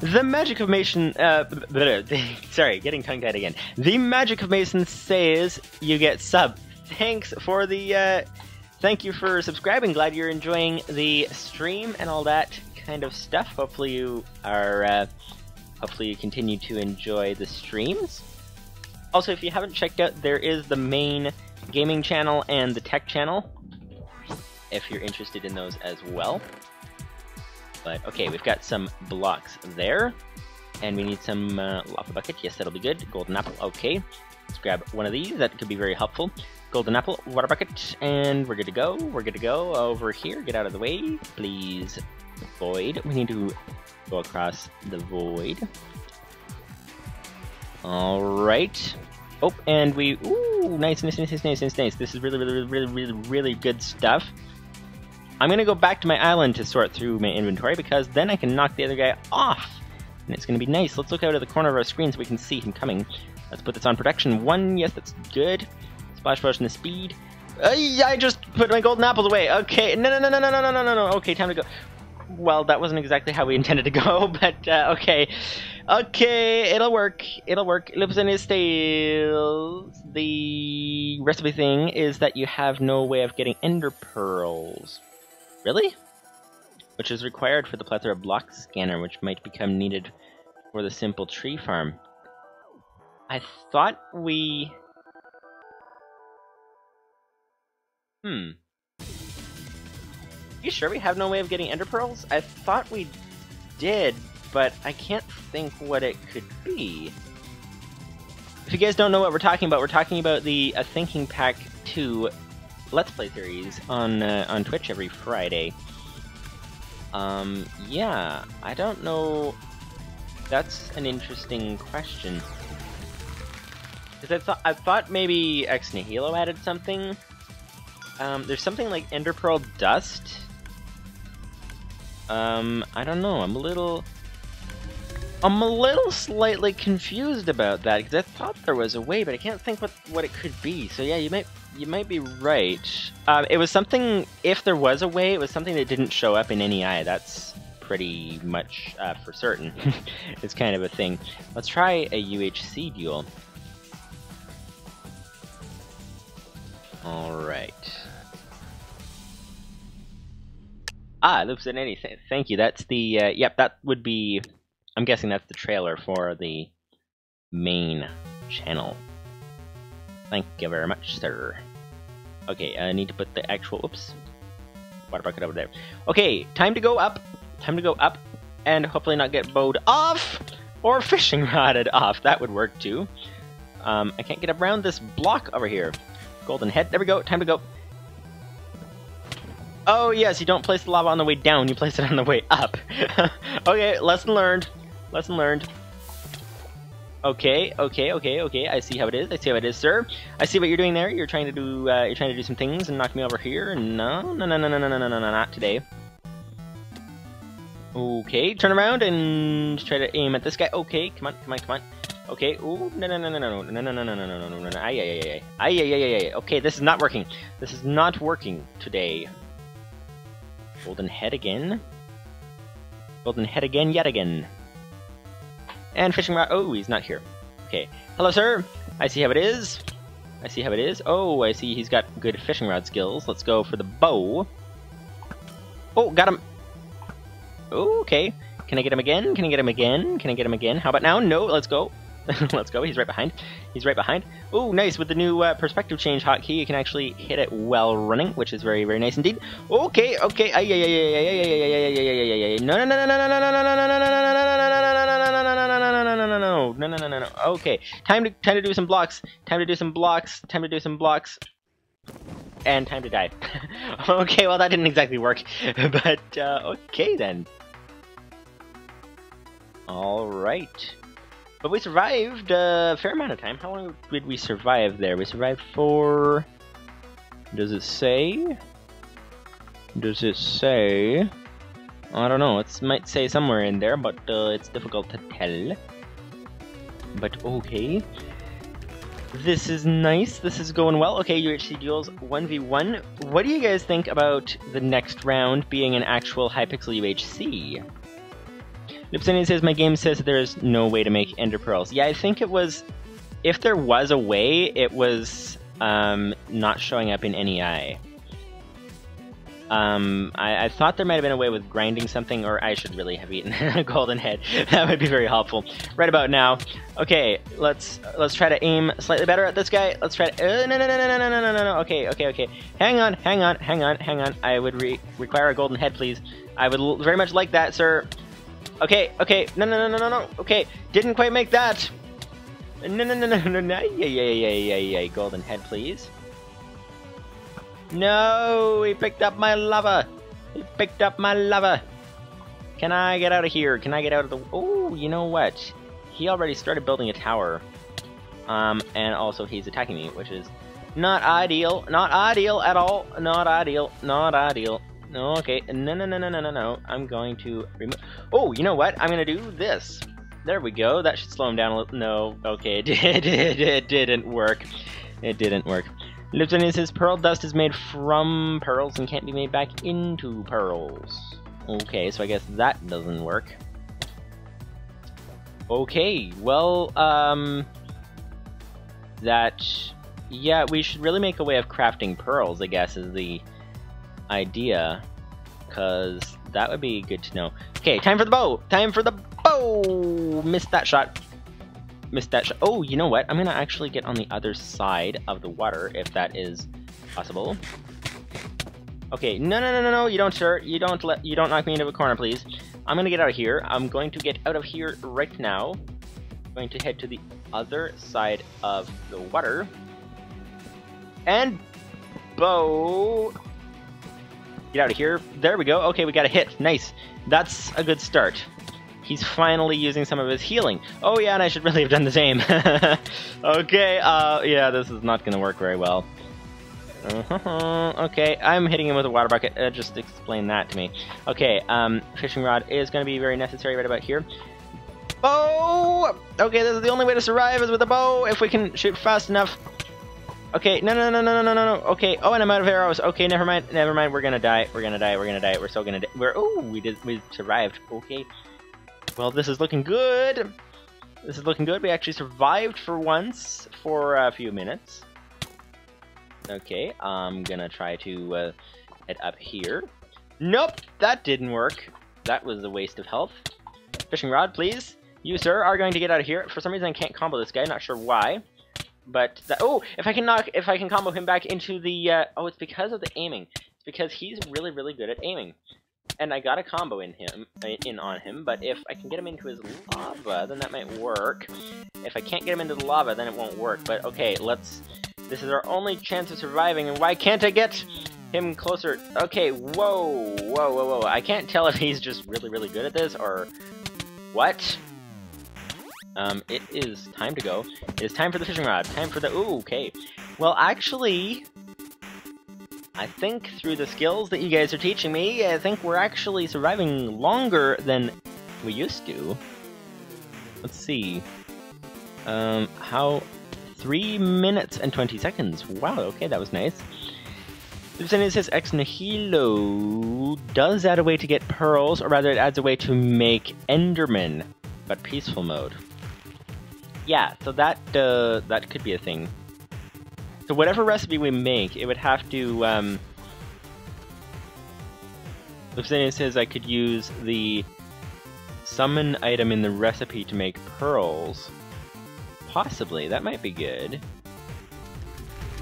The Magic of Mason, uh, sorry, getting tongue-tied again. The Magic of Mason says you get sub. Thanks for the, uh, thank you for subscribing. Glad you're enjoying the stream and all that kind of stuff. Hopefully you are, uh, hopefully you continue to enjoy the streams. Also, if you haven't checked out, there is the main gaming channel and the tech channel, if you're interested in those as well. But okay, we've got some blocks there. And we need some uh, lava bucket. Yes, that'll be good. Golden apple. Okay. Let's grab one of these. That could be very helpful. Golden apple, water bucket, and we're good to go. We're good to go over here. Get out of the way, please. Void. We need to go across the void. All right. Oh, and we. Ooh, nice, nice, nice, nice, nice, nice. This is really, really, really, really, really good stuff. I'm going to go back to my island to sort through my inventory because then I can knock the other guy off. And it's going to be nice. Let's look out of the corner of our screen so we can see him coming. Let's put this on protection. One, yes, that's good. Splash potion the speed. Uh, I just put my golden apples away. Okay, no, no, no, no, no, no, no, no, no. Okay, time to go. Well, that wasn't exactly how we intended to go, but uh, okay. Okay, it'll work. It'll work. Lips in his tails. The recipe thing is that you have no way of getting ender pearls. Really? Which is required for the plethora block scanner, which might become needed for the simple tree farm. I thought we... Hmm. You sure we have no way of getting ender pearls? I thought we did, but I can't think what it could be. If you guys don't know what we're talking about, we're talking about the A Thinking Pack 2 Let's Play series on uh, on Twitch every Friday. Um, yeah, I don't know. That's an interesting question. Because I thought I thought maybe Ex Nihilo added something. Um, there's something like Ender Pearl Dust. Um, I don't know. I'm a little. I'm a little slightly confused about that because I thought there was a way, but I can't think what what it could be. So yeah, you might you might be right. Um, it was something. If there was a way, it was something that didn't show up in NEI. That's pretty much uh, for certain. it's kind of a thing. Let's try a UHC duel. Alright. Ah, loops in anything. Thank you. That's the, uh, yep, that would be, I'm guessing that's the trailer for the main channel. Thank you very much, sir. Okay, I need to put the actual, oops, water bucket over there. Okay, time to go up, time to go up, and hopefully not get bowed off, or fishing rodded off. That would work too. Um, I can't get around this block over here. Golden head, there we go, time to go. Oh yes, you don't place the lava on the way down, you place it on the way up. okay, lesson learned. Lesson learned. Okay, okay, okay, okay. I see how it is. I see how it is, sir. I see what you're doing there. You're trying to do uh, you're trying to do some things and knock me over here. No, no, no, no, no, no, no, no, no, not today. Okay, turn around and try to aim at this guy. Okay, come on, come on, come on. Okay, ooh, no, no, no, no, no, no, no, no, no, no, no, no, no, no, no, ay, ay, ay, ay, ay, ay, ay, Okay, this is not working. This is not working today. Golden head again. Golden head again, yet again. And fishing rod. Oh, he's not here. Okay. Hello, sir. I see how it is. I see how it is. Oh, I see he's got good fishing rod skills. Let's go for the bow. Oh, got him. Oh, okay. Can I get him again? Can I get him again? Can I get him again? How about now? No, let's go. Let's go. He's right behind. He's right behind. Oh, nice. With the new uh, perspective change hotkey, you can actually hit it while running, which is very, very nice indeed. Okay, okay. No, no, no, no, no, no, no, no, no, no, no, no, no, no, no, no, no, no, no, no. Okay, time to time to do some blocks. Time to do some blocks. Time to do some blocks. And time to die. okay, well that didn't exactly work, but uh, okay then. All right. But we survived a fair amount of time. How long did we survive there? We survived for... Does it say? Does it say? I don't know. It might say somewhere in there, but uh, it's difficult to tell but okay. This is nice. This is going well. Okay, UHC duels 1v1. What do you guys think about the next round being an actual Hypixel UHC? Lipsonian says, my game says there's no way to make ender pearls. Yeah, I think it was... If there was a way, it was um, not showing up in NEI. Um, I, I, thought there might have been a way with grinding something, or I should really have eaten a golden head. that would be very helpful. Right about now. Okay, let's let's try to aim slightly better at this guy. Let's try to. Uh, no, no, no, no, no, no, no, no, no. Okay, okay, okay. Hang on, hang on, hang on, hang on. I would re require a golden head, please. I would very much like that, sir. Okay, okay. No, no, no, no, no, no. Okay, didn't quite make that. No, no, no, no, no, no. Yeah, yeah, yeah, yeah, yeah. Golden head, please. No, he picked up my lava. He picked up my lava. Can I get out of here? Can I get out of the... Oh, you know what? He already started building a tower. Um, and also he's attacking me, which is not ideal. Not ideal at all. Not ideal. Not ideal. No, okay. No, no, no, no, no, no, no. I'm going to remove... Oh, you know what? I'm going to do this. There we go. That should slow him down a little. No, okay. It, it, it, didn't work. It didn't work. Lieutenant says pearl dust is made from pearls and can't be made back into pearls. Okay, so I guess that doesn't work. Okay, well, um... That... Yeah, we should really make a way of crafting pearls, I guess, is the idea. Because that would be good to know. Okay, time for the bow! Time for the bow! Missed that shot missed that shot. Oh, you know what? I'm gonna actually get on the other side of the water, if that is possible. Okay, no, no, no, no, no, you don't, sir. You don't let, you don't knock me into a corner, please. I'm gonna get out of here. I'm going to get out of here right now. I'm going to head to the other side of the water. And bow. Get out of here. There we go. Okay, we got a hit. Nice. That's a good start. He's finally using some of his healing. Oh yeah, and I should really have done the same. okay, uh, yeah, this is not gonna work very well. Uh -huh. Okay, I'm hitting him with a water bucket. Uh, just explain that to me. Okay, um, fishing rod is gonna be very necessary right about here. Bow! Okay, this is the only way to survive is with a bow, if we can shoot fast enough. Okay, no, no, no, no, no, no, no. Okay. Oh, and I'm out of arrows. Okay, never mind. Never mind. We're gonna die. We're gonna die. We're gonna die. We're still gonna die. We're. Oh, we did. We survived. Okay. Well, this is looking good. This is looking good. We actually survived for once for a few minutes. Okay, I'm gonna try to uh, head up here. Nope, that didn't work. That was a waste of health. Fishing rod, please. You, sir, are going to get out of here. For some reason, I can't combo this guy. Not sure why. But that, oh, if I can knock, if I can combo him back into the, uh, oh, it's because of the aiming. It's because he's really, really good at aiming. And I got a combo in him, uh, in on him, but if I can get him into his lava, then that might work. If I can't get him into the lava, then it won't work. But okay, let's, this is our only chance of surviving, and why can't I get him closer? Okay, whoa, whoa, whoa, whoa. I can't tell if he's just really, really good at this, or what? Um, it is time to go. It is time for the fishing rod. Time for the... Ooh, okay. Well, actually, I think through the skills that you guys are teaching me, I think we're actually surviving longer than we used to. Let's see. Um, how... 3 minutes and 20 seconds. Wow, okay, that was nice. It says Ex Nihilo does add a way to get pearls, or rather it adds a way to make Enderman, but peaceful mode. Yeah, so that uh, that could be a thing. So whatever recipe we make, it would have to. Um, Lucinia says I could use the summon item in the recipe to make pearls. Possibly, that might be good.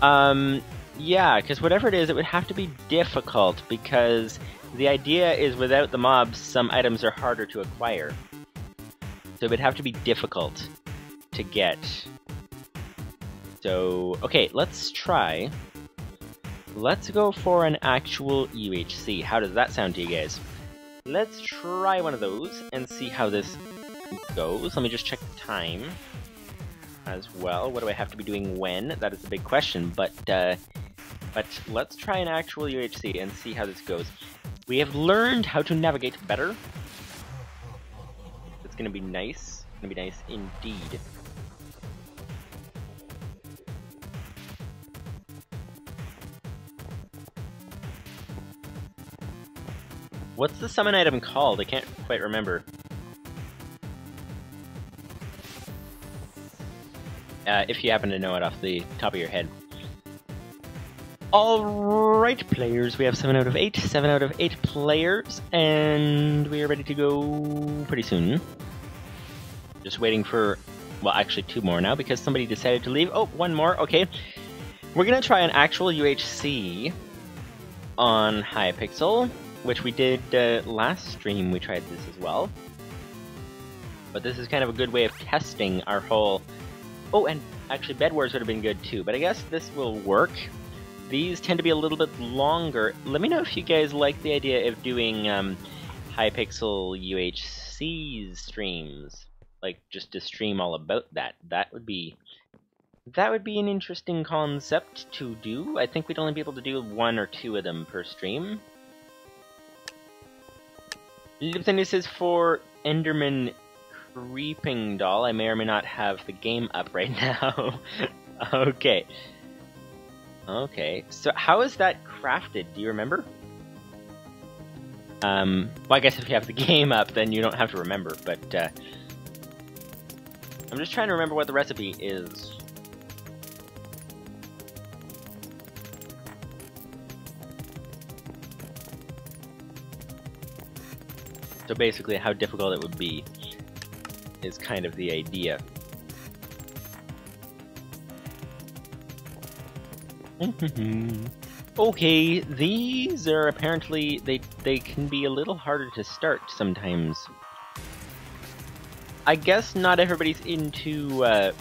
Um, yeah, because whatever it is, it would have to be difficult because the idea is without the mobs, some items are harder to acquire. So it would have to be difficult to get. So, okay, let's try. Let's go for an actual UHC. How does that sound to you guys? Let's try one of those and see how this goes. Let me just check the time as well. What do I have to be doing when? That is a big question, but uh, but let's try an actual UHC and see how this goes. We have learned how to navigate better. It's gonna be nice. It's gonna be nice indeed. What's the summon item called? I can't quite remember. Uh, if you happen to know it off the top of your head. Alright, players, we have 7 out of 8, 7 out of 8 players, and we are ready to go pretty soon. Just waiting for, well, actually two more now, because somebody decided to leave. Oh, one more, okay. We're gonna try an actual UHC on Hypixel which we did uh, last stream, we tried this as well. But this is kind of a good way of testing our whole... Oh, and actually Bed Wars would have been good too, but I guess this will work. These tend to be a little bit longer. Let me know if you guys like the idea of doing um, Hypixel UHC streams. Like, just to stream all about that. That would be... That would be an interesting concept to do. I think we'd only be able to do one or two of them per stream. This is for Enderman Creeping Doll. I may or may not have the game up right now. okay. Okay, so how is that crafted? Do you remember? Um, well, I guess if you have the game up, then you don't have to remember, but, uh, I'm just trying to remember what the recipe is. So basically how difficult it would be is kind of the idea. okay, these are apparently they they can be a little harder to start sometimes. I guess not everybody's into uh,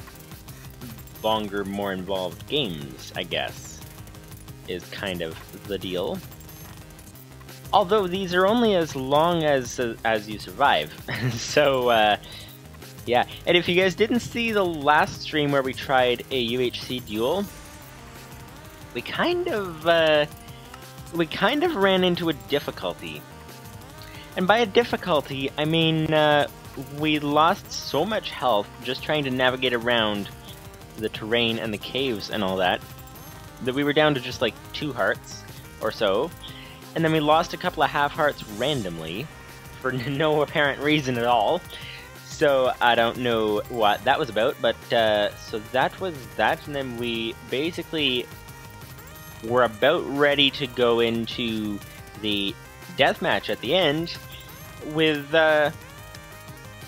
longer, more involved games. I guess is kind of the deal. Although these are only as long as uh, as you survive. so, uh, yeah. And if you guys didn't see the last stream where we tried a UHC duel, we kind of, uh, we kind of ran into a difficulty. And by a difficulty, I mean, uh, we lost so much health just trying to navigate around the terrain and the caves and all that, that we were down to just like two hearts or so, and then we lost a couple of half hearts randomly for no apparent reason at all. So I don't know what that was about, but uh, so that was that, and then we basically were about ready to go into the death match at the end with uh,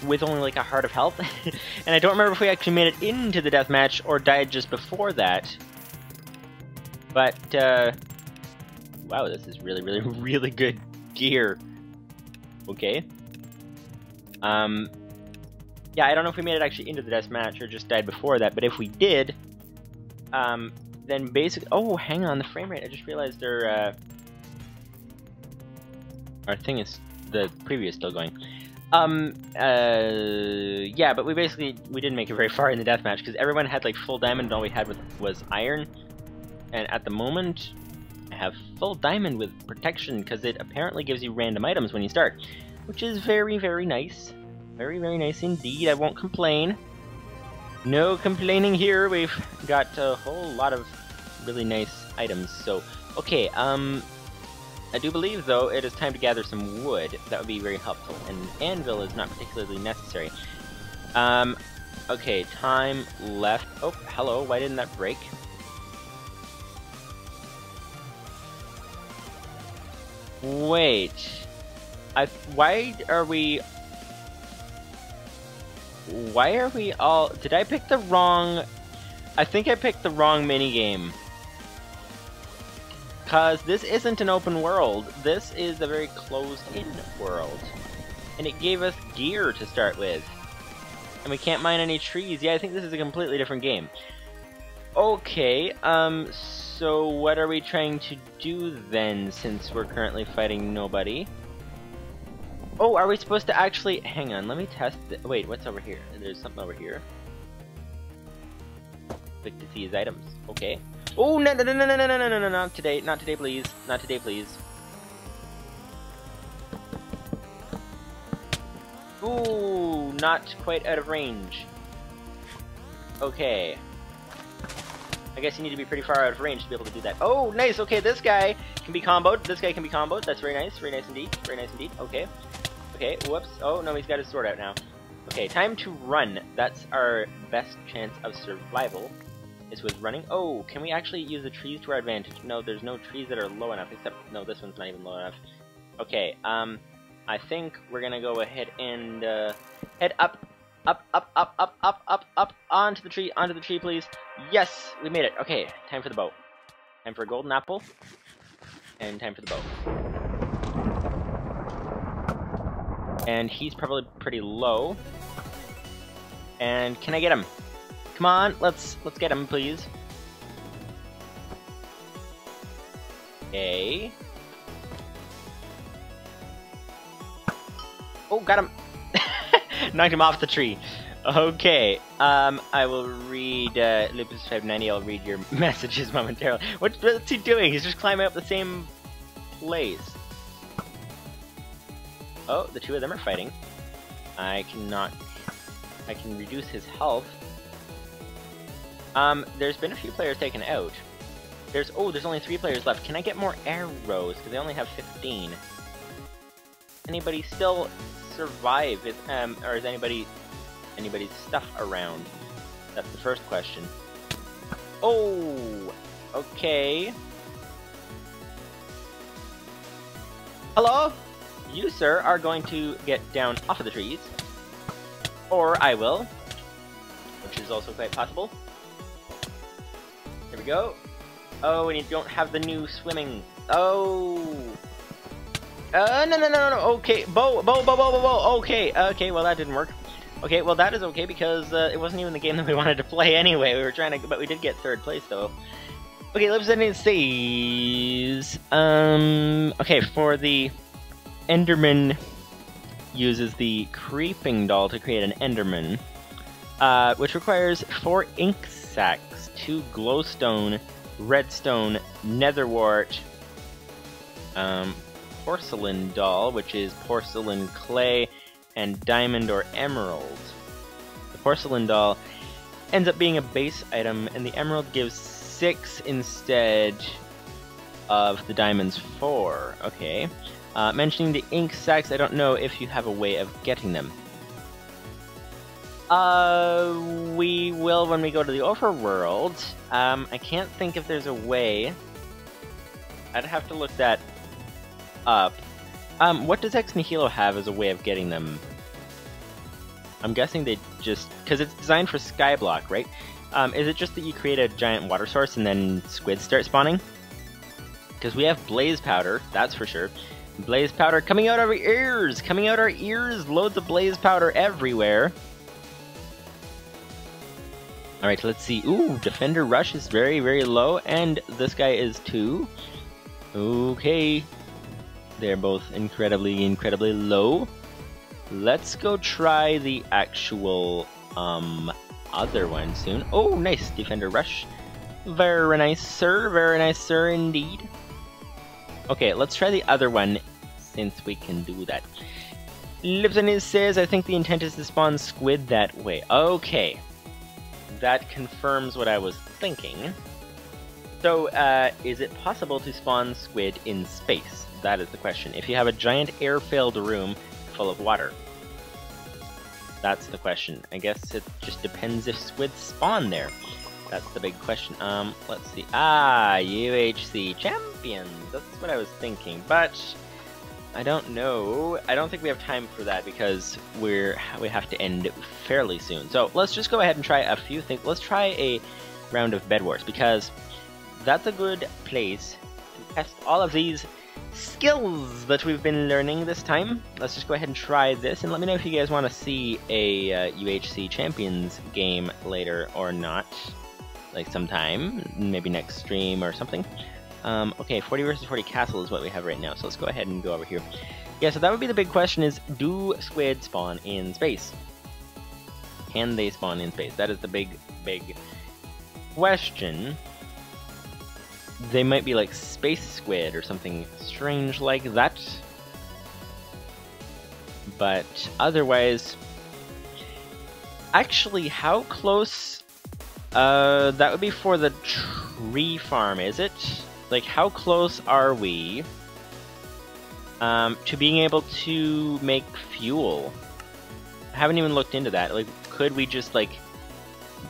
with only like a heart of health, and I don't remember if we actually made it into the death match or died just before that. But uh, wow, this is really, really, really good gear. Okay. Um, yeah, I don't know if we made it actually into the death match or just died before that, but if we did, um, then basically, oh, hang on, the frame rate. I just realized our uh, our thing is the preview is still going. Um, uh, yeah, but we basically we didn't make it very far in the deathmatch because everyone had like full diamond, and all we had was, was iron. And at the moment, have full diamond with protection because it apparently gives you random items when you start, which is very very nice. Very, very nice indeed. I won't complain. No complaining here. We've got a whole lot of really nice items. So, okay, um, I do believe, though, it is time to gather some wood. That would be very helpful. And anvil is not particularly necessary. Um, okay, time left. Oh, hello, why didn't that break? Wait. I, why are we why are we all... Did I pick the wrong... I think I picked the wrong minigame. Because this isn't an open world. This is a very closed-in world. And it gave us gear to start with. And we can't mine any trees. Yeah, I think this is a completely different game. Okay, um, so what are we trying to do then, since we're currently fighting nobody? Oh, are we supposed to actually... Hang on, let me test it. Wait, what's over here? There's something over here. Click to see his items. Okay. Oh, no, no, no, no, no, no, no, no, no, not today. Not today, please. Not today, please. Ooh, not quite out of range. Okay. I guess you need to be pretty far out of range to be able to do that. Oh, nice. Okay, this guy can be comboed. This guy can be comboed. That's very nice. Very nice indeed. Very nice indeed. Okay. Okay, whoops. Oh, no, he's got his sword out now. Okay, time to run. That's our best chance of survival, is with running. Oh, can we actually use the trees to our advantage? No, there's no trees that are low enough, except... No, this one's not even low enough. Okay, um, I think we're gonna go ahead and, uh, head up, up, up, up, up, up, up, up, onto the tree, onto the tree, please. Yes, we made it. Okay, time for the boat. Time for a golden apple, and time for the boat. And he's probably pretty low. And can I get him? Come on, let's let's get him, please. Okay. Oh, got him! Knocked him off the tree. Okay, um, I will read, uh, Lupus590, I'll read your messages momentarily. What, what's he doing? He's just climbing up the same place. Oh, the two of them are fighting. I cannot... I can reduce his health. Um, there's been a few players taken out. There's... Oh, there's only three players left. Can I get more arrows? Because they only have 15. Anybody still survive? Is, um, or is anybody... Anybody's stuff around? That's the first question. Oh! Okay. Hello? You, sir, are going to get down off of the trees. Or I will. Which is also quite possible. Here we go. Oh, and you don't have the new swimming. Oh. Uh, no, no, no, no, Okay, bow, bow, bow, bow, bow, bow. Okay, okay, well, that didn't work. Okay, well, that is okay because uh, it wasn't even the game that we wanted to play anyway. We were trying to, but we did get third place, though. Okay, let's in says. Um, okay, for the Enderman uses the Creeping Doll to create an Enderman, uh, which requires four ink sacks, two glowstone, redstone, netherwort, um, porcelain doll, which is porcelain clay, and diamond or emerald. The porcelain doll ends up being a base item, and the emerald gives six instead of the diamonds four. Okay. Uh, mentioning the ink sacks, I don't know if you have a way of getting them. Uh, we will when we go to the overworld. Um, I can't think if there's a way. I'd have to look that up. Um, what does Ex Nihilo have as a way of getting them? I'm guessing they just... Because it's designed for Skyblock, right? Um, is it just that you create a giant water source and then squids start spawning? Because we have Blaze Powder, that's for sure. Blaze Powder coming out our ears! Coming out our ears! Loads of Blaze Powder everywhere. Alright, let's see. Ooh, Defender Rush is very, very low, and this guy is too. Okay. They're both incredibly, incredibly low. Let's go try the actual, um, other one soon. Oh, nice, Defender Rush. Very nice, sir. Very nice, sir, indeed. Okay, let's try the other one, since we can do that. Lipton says, I think the intent is to spawn squid that way. Okay that confirms what I was thinking. So, uh, is it possible to spawn squid in space? That is the question. If you have a giant air-filled room full of water. That's the question. I guess it just depends if squid spawn there. That's the big question. Um, let's see. Ah, UHC champions. That's what I was thinking. But I don't know. I don't think we have time for that because we're we have to end fairly soon. So let's just go ahead and try a few things. Let's try a round of Bed Wars because that's a good place to test all of these skills that we've been learning this time. Let's just go ahead and try this and let me know if you guys want to see a uh, UHC Champions game later or not. Like sometime, maybe next stream or something. Um, okay, 40 versus 40 castle is what we have right now, so let's go ahead and go over here. Yeah, so that would be the big question is, do squid spawn in space? Can they spawn in space? That is the big, big question. They might be like space squid or something strange like that. But otherwise... Actually, how close... Uh, that would be for the tree farm, is it? like how close are we um, to being able to make fuel? I haven't even looked into that. Like, could we just like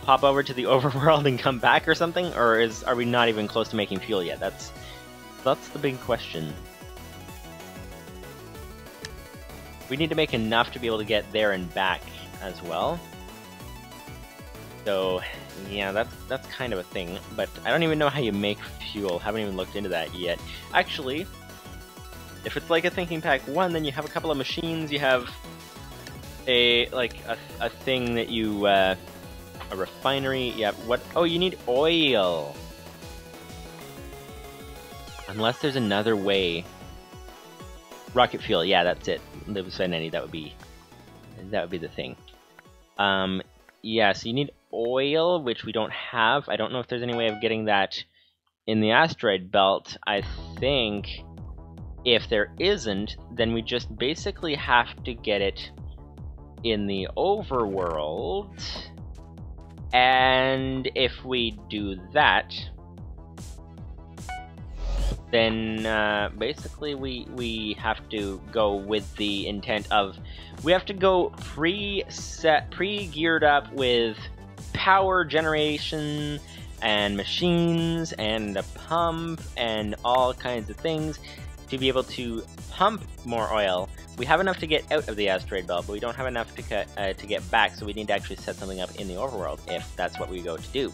pop over to the overworld and come back or something, or is are we not even close to making fuel yet? That's that's the big question. We need to make enough to be able to get there and back as well. So, yeah, that's that's kind of a thing. But I don't even know how you make fuel. Haven't even looked into that yet. Actually, if it's like a thinking pack one, then you have a couple of machines. You have a like a, a thing that you uh, a refinery. Yeah, what? Oh, you need oil. Unless there's another way. Rocket fuel. Yeah, that's it. Live any. That would be that would be the thing. Um, yeah, so you need oil, which we don't have. I don't know if there's any way of getting that in the asteroid belt. I think if there isn't, then we just basically have to get it in the overworld. And if we do that, then uh, basically we we have to go with the intent of we have to go pre-set, pre-geared up with power generation and machines and a pump and all kinds of things to be able to pump more oil. We have enough to get out of the asteroid belt, but we don't have enough to, uh, to get back, so we need to actually set something up in the overworld if that's what we go to do.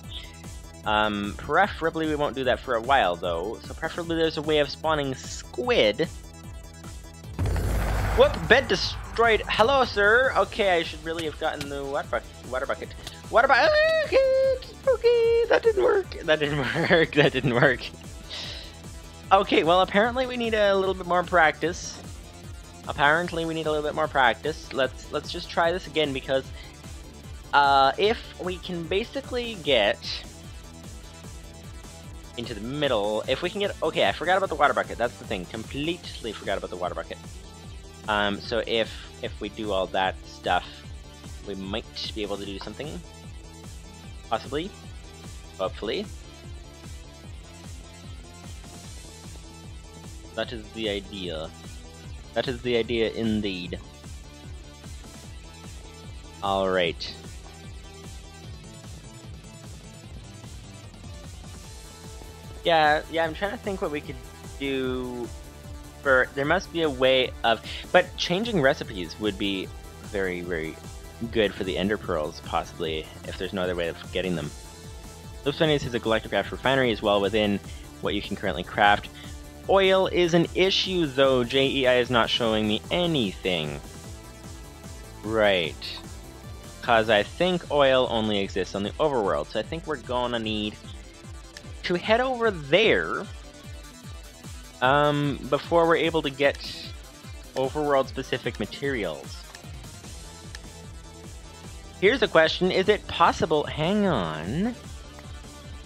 Um, preferably we won't do that for a while though, so preferably there's a way of spawning squid. Whoop, bed destroyed. Hello, sir. Okay, I should really have gotten the water bucket. Water bucket. Water bucket. Okay, that didn't work. That didn't work. That didn't work. Okay, well apparently we need a little bit more practice. Apparently we need a little bit more practice. Let's let's just try this again because uh, if we can basically get into the middle, if we can get... Okay, I forgot about the water bucket. That's the thing. Completely forgot about the water bucket. Um, so if if we do all that stuff, we might be able to do something. Possibly. Hopefully. That is the idea. That is the idea indeed. Alright. Yeah, yeah, I'm trying to think what we could do for... There must be a way of... But changing recipes would be very, very good for the Ender Pearls, possibly, if there's no other way of getting them. Lipsvenius is a Galacticraft refinery as well within what you can currently craft. Oil is an issue, though. JEI is not showing me anything. Right. Because I think oil only exists on the overworld, so I think we're gonna need to head over there um, before we're able to get overworld-specific materials. Here's a question, is it possible... Hang on.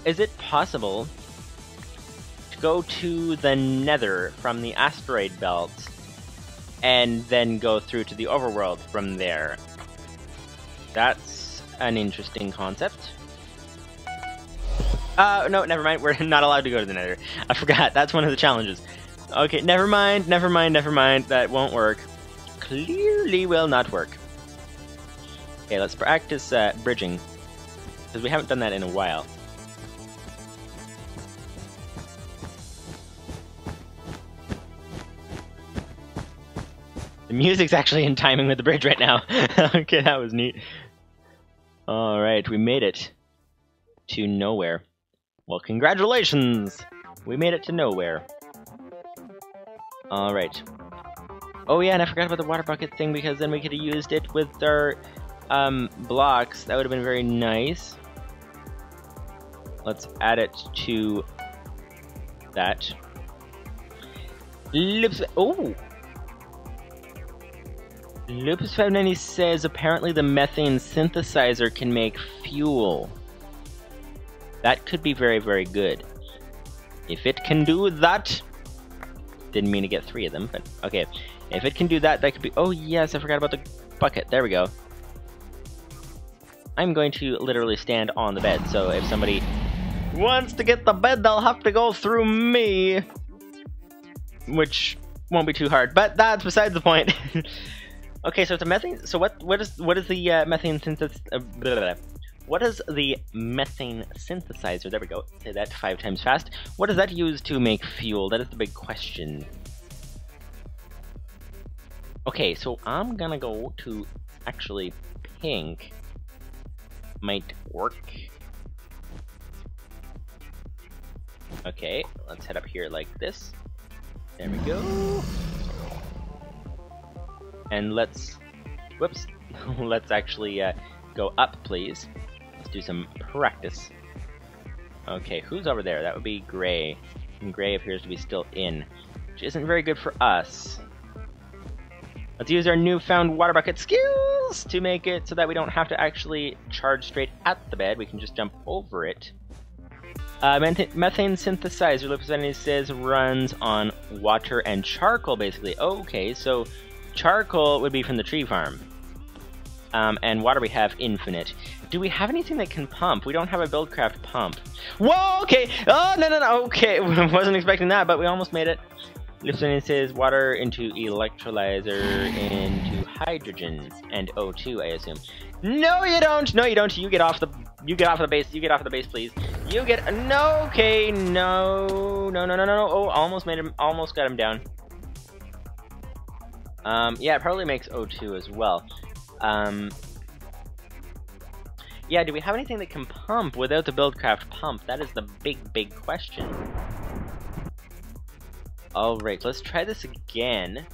Is it possible to go to the nether from the asteroid belt and then go through to the overworld from there? That's an interesting concept. Uh, no, never mind. We're not allowed to go to the nether. I forgot. That's one of the challenges. Okay, never mind, never mind, never mind. That won't work. Clearly will not work. Okay, let's practice uh, bridging. Because we haven't done that in a while. The music's actually in timing with the bridge right now. okay, that was neat. Alright, we made it to nowhere. Well, congratulations! We made it to nowhere. Alright. Oh yeah, and I forgot about the water bucket thing because then we could have used it with our um, blocks. That would have been very nice. Let's add it to that. Lips. Oh! Lupus 590 says apparently the methane synthesizer can make fuel. That could be very, very good. If it can do that... Didn't mean to get three of them, but okay. If it can do that, that could be... Oh yes, I forgot about the bucket. There we go. I'm going to literally stand on the bed, so if somebody wants to get the bed, they'll have to go through me. Which won't be too hard, but that's besides the point. okay, so it's a methane. So what? What is what is the uh, methane synthesis? Uh, blah, blah, blah. What is the methane synthesizer? There we go. Say that five times fast. What does that use to make fuel? That is the big question. Okay, so I'm gonna go to actually pink. Might work. Okay, let's head up here like this. There we go. And let's, whoops, let's actually uh, go up, please Let's do some practice. Okay, who's over there? That would be Gray. And Gray appears to be still in, which isn't very good for us. Let's use our newfound water bucket skills to make it so that we don't have to actually charge straight at the bed. We can just jump over it. Uh, methane synthesizer, representative says, runs on water and charcoal, basically. Okay, so charcoal would be from the tree farm. Um, and water we have infinite. Do we have anything that can pump? We don't have a Buildcraft pump. Whoa, okay. Oh, no, no, no. Okay, wasn't expecting that, but we almost made it. Says water into electrolyzer into hydrogen and O2, I assume. No, you don't. No, you don't. You get off the. You get off the base. You get off the base, please. You get. No. Okay. No. No. No. No. No. Oh, almost made him. Almost got him down. Um. Yeah. It probably makes O2 as well. Um. Yeah, do we have anything that can pump without the Buildcraft pump? That is the big, big question. Alright, let's try this again.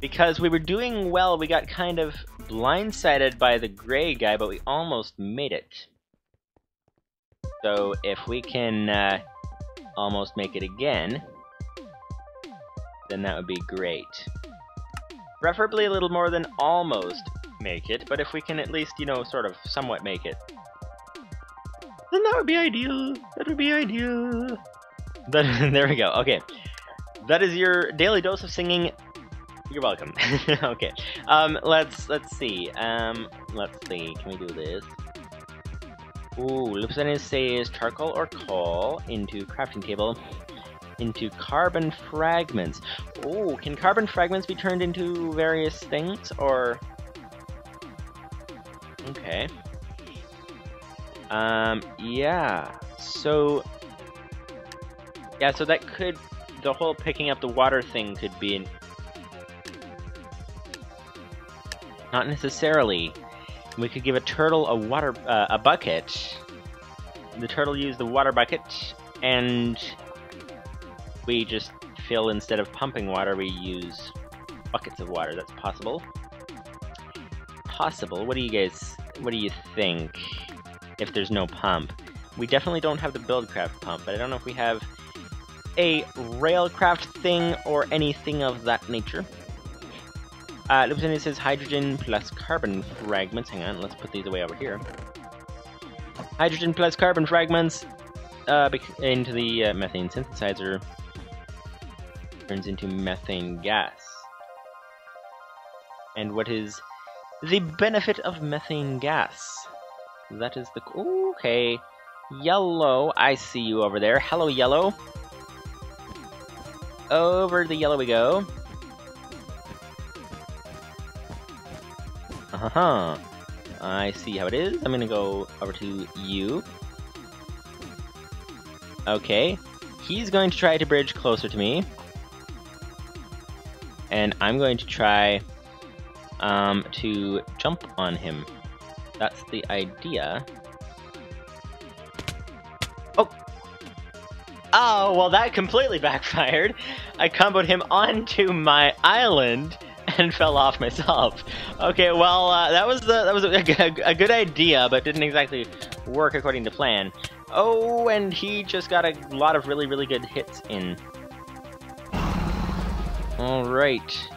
Because we were doing well, we got kind of blindsided by the gray guy, but we almost made it. So if we can uh, almost make it again, then that would be great. Preferably a little more than almost make it, but if we can at least, you know, sort of somewhat make it, then that would be ideal. That would be ideal. Then, there we go. Okay. That is your daily dose of singing. You're welcome. okay. Um, let's let's see. Um, let's see. Can we do this? Ooh, Lupisanis says charcoal or coal into crafting table. Into carbon fragments. Oh, can carbon fragments be turned into various things, or... Okay. Um, yeah. So... Yeah, so that could... The whole picking up the water thing could be an... Not necessarily. We could give a turtle a water... Uh, a bucket. The turtle used the water bucket, and we just fill instead of pumping water, we use buckets of water. That's possible. Possible. What do you guys? What do you think? If there's no pump, we definitely don't have the buildcraft pump, but I don't know if we have a railcraft thing or anything of that nature. Uh, says hydrogen plus carbon fragments. Hang on, let's put these away over here. Hydrogen plus carbon fragments uh, into the uh, methane synthesizer turns into methane gas. And what is the benefit of methane gas? That is the... Okay. Yellow, I see you over there. Hello, Yellow. Over the yellow we go. Uh-huh. I see how it is. I'm gonna go over to you. Okay. He's going to try to bridge closer to me. And I'm going to try um, to jump on him. That's the idea. Oh! Oh, well that completely backfired. I comboed him onto my island and fell off myself. Okay, well, uh, that was the, that was a, a, a, good idea, but didn't exactly work according to plan. Oh, and he just got a lot of really, really good hits in. Alright.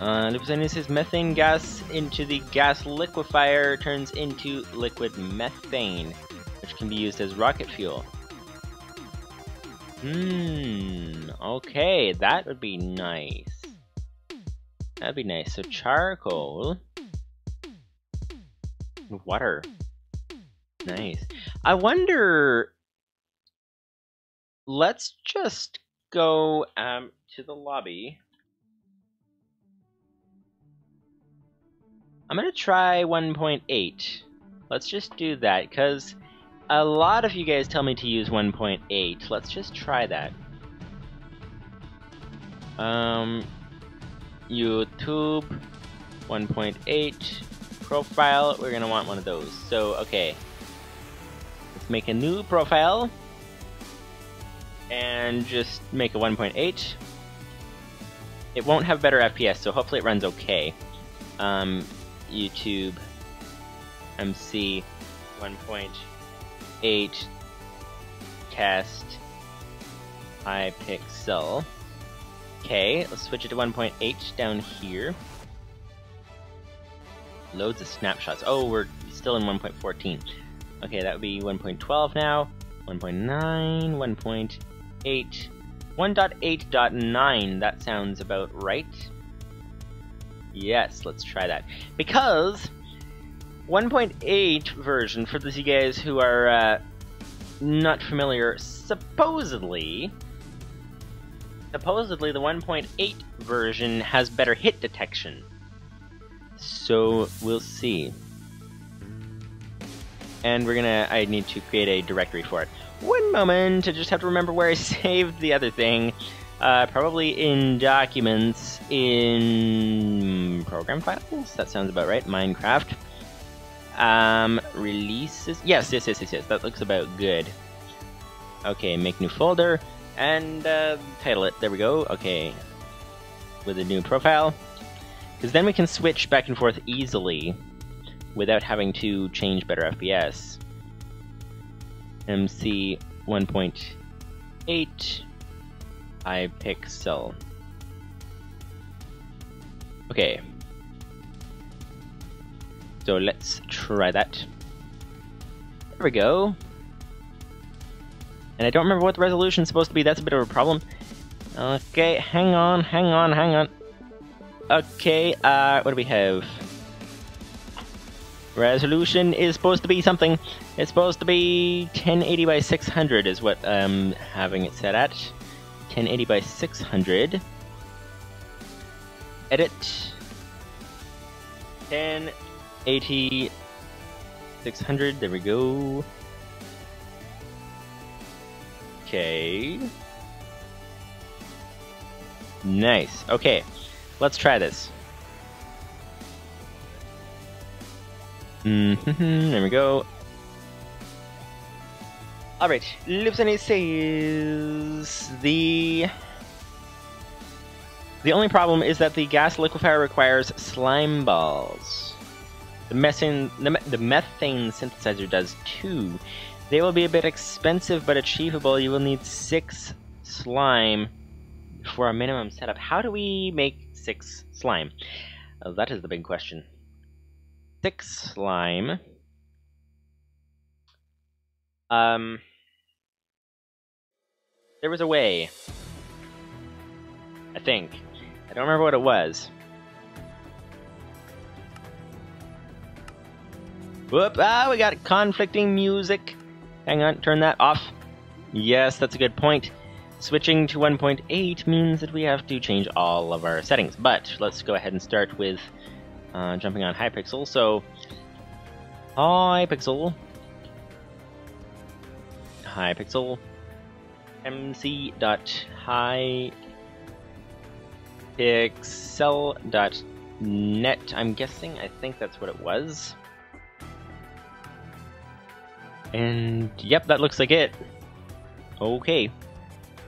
Uh, says methane gas into the gas liquefier turns into liquid methane, which can be used as rocket fuel. Hmm, okay, that would be nice. That'd be nice. So charcoal. Water. Nice. I wonder... Let's just go um, to the lobby. I'm gonna try 1.8. Let's just do that, because a lot of you guys tell me to use 1.8. Let's just try that. Um, YouTube 1.8 profile. We're gonna want one of those. So, okay. Let's make a new profile. And just make a 1.8. It won't have better FPS, so hopefully it runs okay. Um, YouTube MC 1.8 8 test Hypixel. Okay, let's switch it to 1.8 down here. Loads of snapshots. Oh, we're still in 1.14. Okay, that would be 1.12 now. 1.9, 1.8, 1.8.9. That sounds about right. Yes, let's try that. Because 1.8 version, for those you guys who are uh, not familiar, supposedly, supposedly the 1.8 version has better hit detection. So we'll see. And we're gonna, I need to create a directory for it. One moment, I just have to remember where I saved the other thing. Uh, probably in documents in program files? That sounds about right. Minecraft. Um, releases. Yes, yes, yes, yes, yes. That looks about good. Okay, make new folder and uh, title it. There we go. Okay, with a new profile, because then we can switch back and forth easily without having to change better FPS. MC 1.8 Hypixel. Okay, so let's try that. There we go. And I don't remember what the resolution is supposed to be, that's a bit of a problem. Okay, hang on, hang on, hang on. Okay, uh, what do we have? Resolution is supposed to be something. It's supposed to be 1080 by 600 is what I'm having it set at. 1080 by 600. Edit. 1080 600. There we go. Okay. Nice. Okay, let's try this. Mm -hmm, there we go. Alright, Lipsony says the the only problem is that the gas liquefier requires slime balls. The methane, the, the methane synthesizer does too. They will be a bit expensive but achievable. You will need six slime for a minimum setup. How do we make six slime? Uh, that is the big question. Six slime. Um, there was a way. I think. I don't remember what it was. Whoop! Ah, we got conflicting music. Hang on, turn that off. Yes, that's a good point. Switching to 1.8 means that we have to change all of our settings, but let's go ahead and start with uh, jumping on Hypixel. So, Hypixel, Hypixel, mc.hypixel.net. I'm guessing. I think that's what it was. And yep, that looks like it. Okay.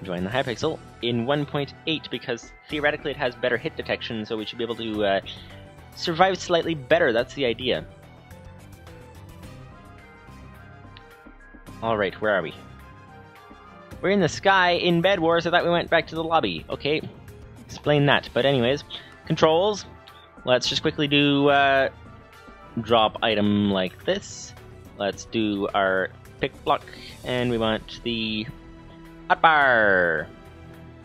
Join the Hypixel in 1.8 because theoretically it has better hit detection, so we should be able to uh, survive slightly better. That's the idea. Alright, where are we? We're in the sky in Bed Wars. I thought we went back to the lobby. Okay, explain that. But anyways, controls. Let's just quickly do uh, drop item like this. Let's do our pick block, and we want the hotbar.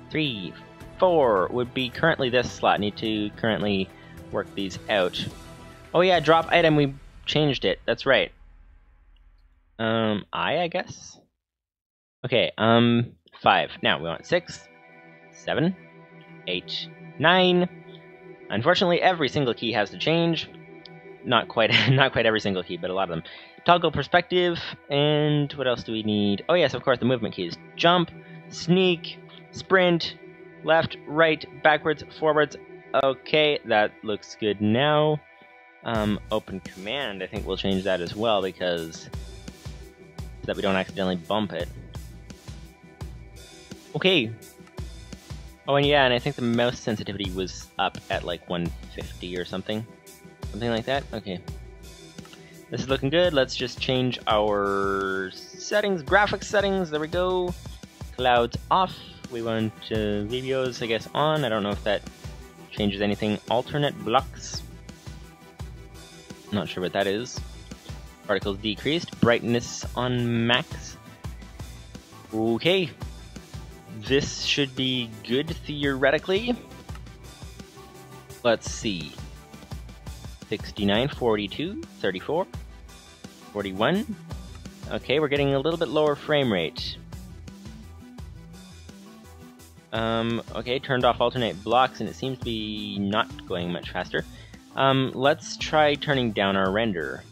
Three, four would be currently this slot. Need to currently work these out. Oh yeah, drop item. We changed it. That's right. Um, I I guess. Okay. Um, five. Now we want six, seven, eight, nine. Unfortunately, every single key has to change. Not quite, not quite every single key, but a lot of them toggle perspective, and what else do we need? Oh yes, of course, the movement keys. Jump, sneak, sprint, left, right, backwards, forwards. Okay, that looks good now. Um, open command, I think we'll change that as well because so that we don't accidentally bump it. Okay. Oh, and yeah, and I think the mouse sensitivity was up at like 150 or something. Something like that? Okay. This is looking good. Let's just change our settings, graphics settings. There we go. Clouds off. We want uh, videos, I guess, on. I don't know if that changes anything. Alternate blocks. Not sure what that is. Particles decreased. Brightness on max. Okay. This should be good theoretically. Let's see. 69, 42, 34, 41. Okay, we're getting a little bit lower frame rate. Um, okay, turned off alternate blocks and it seems to be not going much faster. Um, let's try turning down our render.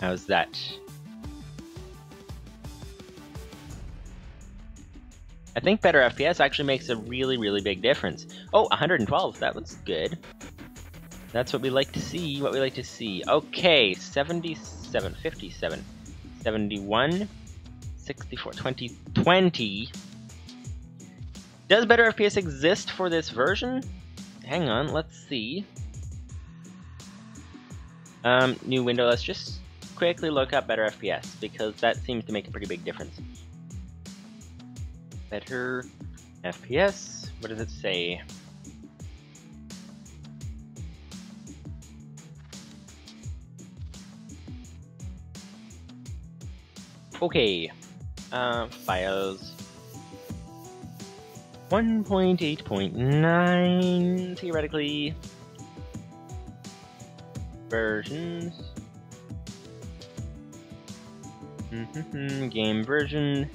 How's that? I think better FPS actually makes a really, really big difference. Oh, 112, that was good. That's what we like to see, what we like to see. Okay, 77, 57, 71, 64, 20, 20. Does better FPS exist for this version? Hang on, let's see. Um, new window, let's just quickly look up better FPS, because that seems to make a pretty big difference better FPS. What does it say? Okay, uh, files 1.8.9 theoretically versions Mm-hmm. Game version.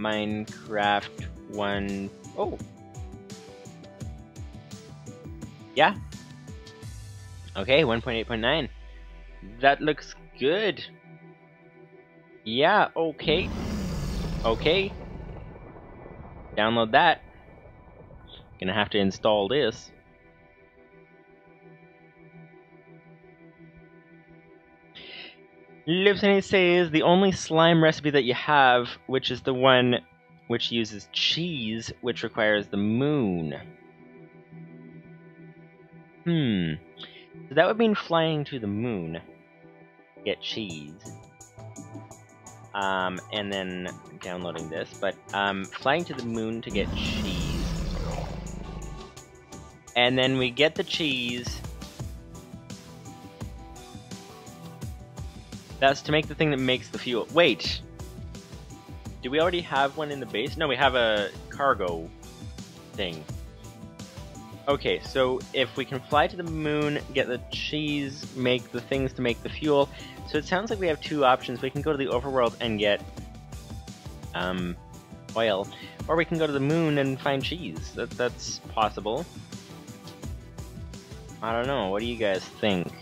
Minecraft 1. Oh. Yeah. Okay, 1.8.9. That looks good. Yeah, okay. Okay. Download that. Gonna have to install this. Lipsony says the only slime recipe that you have, which is the one which uses cheese, which requires the moon. Hmm. So that would mean flying to the moon. To get cheese. Um, and then downloading this, but um, flying to the moon to get cheese. And then we get the cheese. That's to make the thing that makes the fuel. Wait! Do we already have one in the base? No, we have a cargo thing. Okay, so if we can fly to the moon, get the cheese, make the things to make the fuel, so it sounds like we have two options. We can go to the overworld and get um, oil, or we can go to the moon and find cheese. That, that's possible. I don't know. What do you guys think?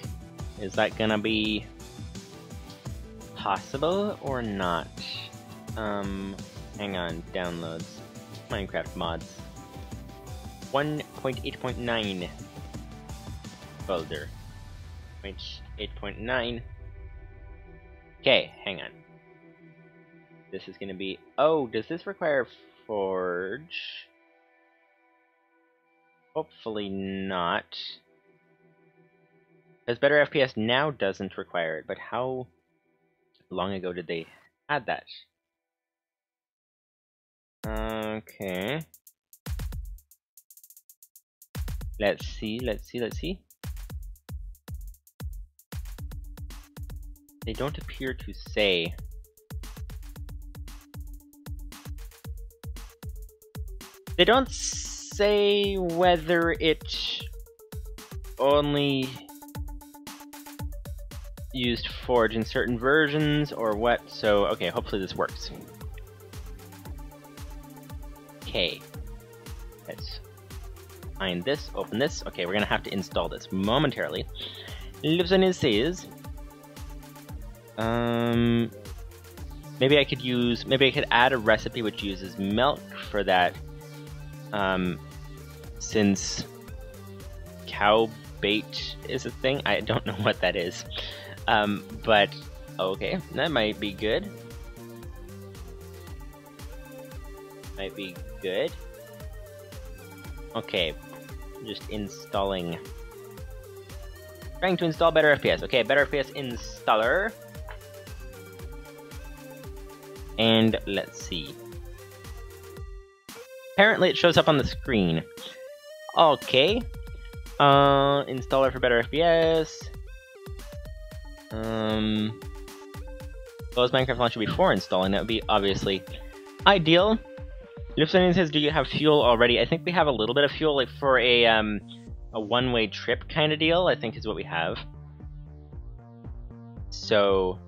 Is that gonna be possible or not? Um, hang on. Downloads. Minecraft mods. 1.8.9 folder. 8.9. Okay, hang on. This is gonna be... Oh, does this require Forge? Hopefully not. Because Better FPS now doesn't require it, but how long ago did they add that? Okay. Let's see, let's see, let's see. They don't appear to say. They don't say whether it only used Forge in certain versions or what, so okay, hopefully this works. Okay. Let's find this, open this. Okay, we're gonna have to install this momentarily. His says. Um maybe I could use maybe I could add a recipe which uses milk for that. Um since cow bait is a thing. I don't know what that is. Um, but okay, that might be good. Might be good. Okay, just installing. Trying to install Better FPS. Okay, Better FPS installer. And let's see. Apparently it shows up on the screen. Okay. Uh, installer for Better FPS. Um, close Minecraft launcher before installing. That would be obviously ideal. Lipsonian says, "Do you have fuel already?" I think we have a little bit of fuel, like for a um, a one-way trip kind of deal. I think is what we have. So,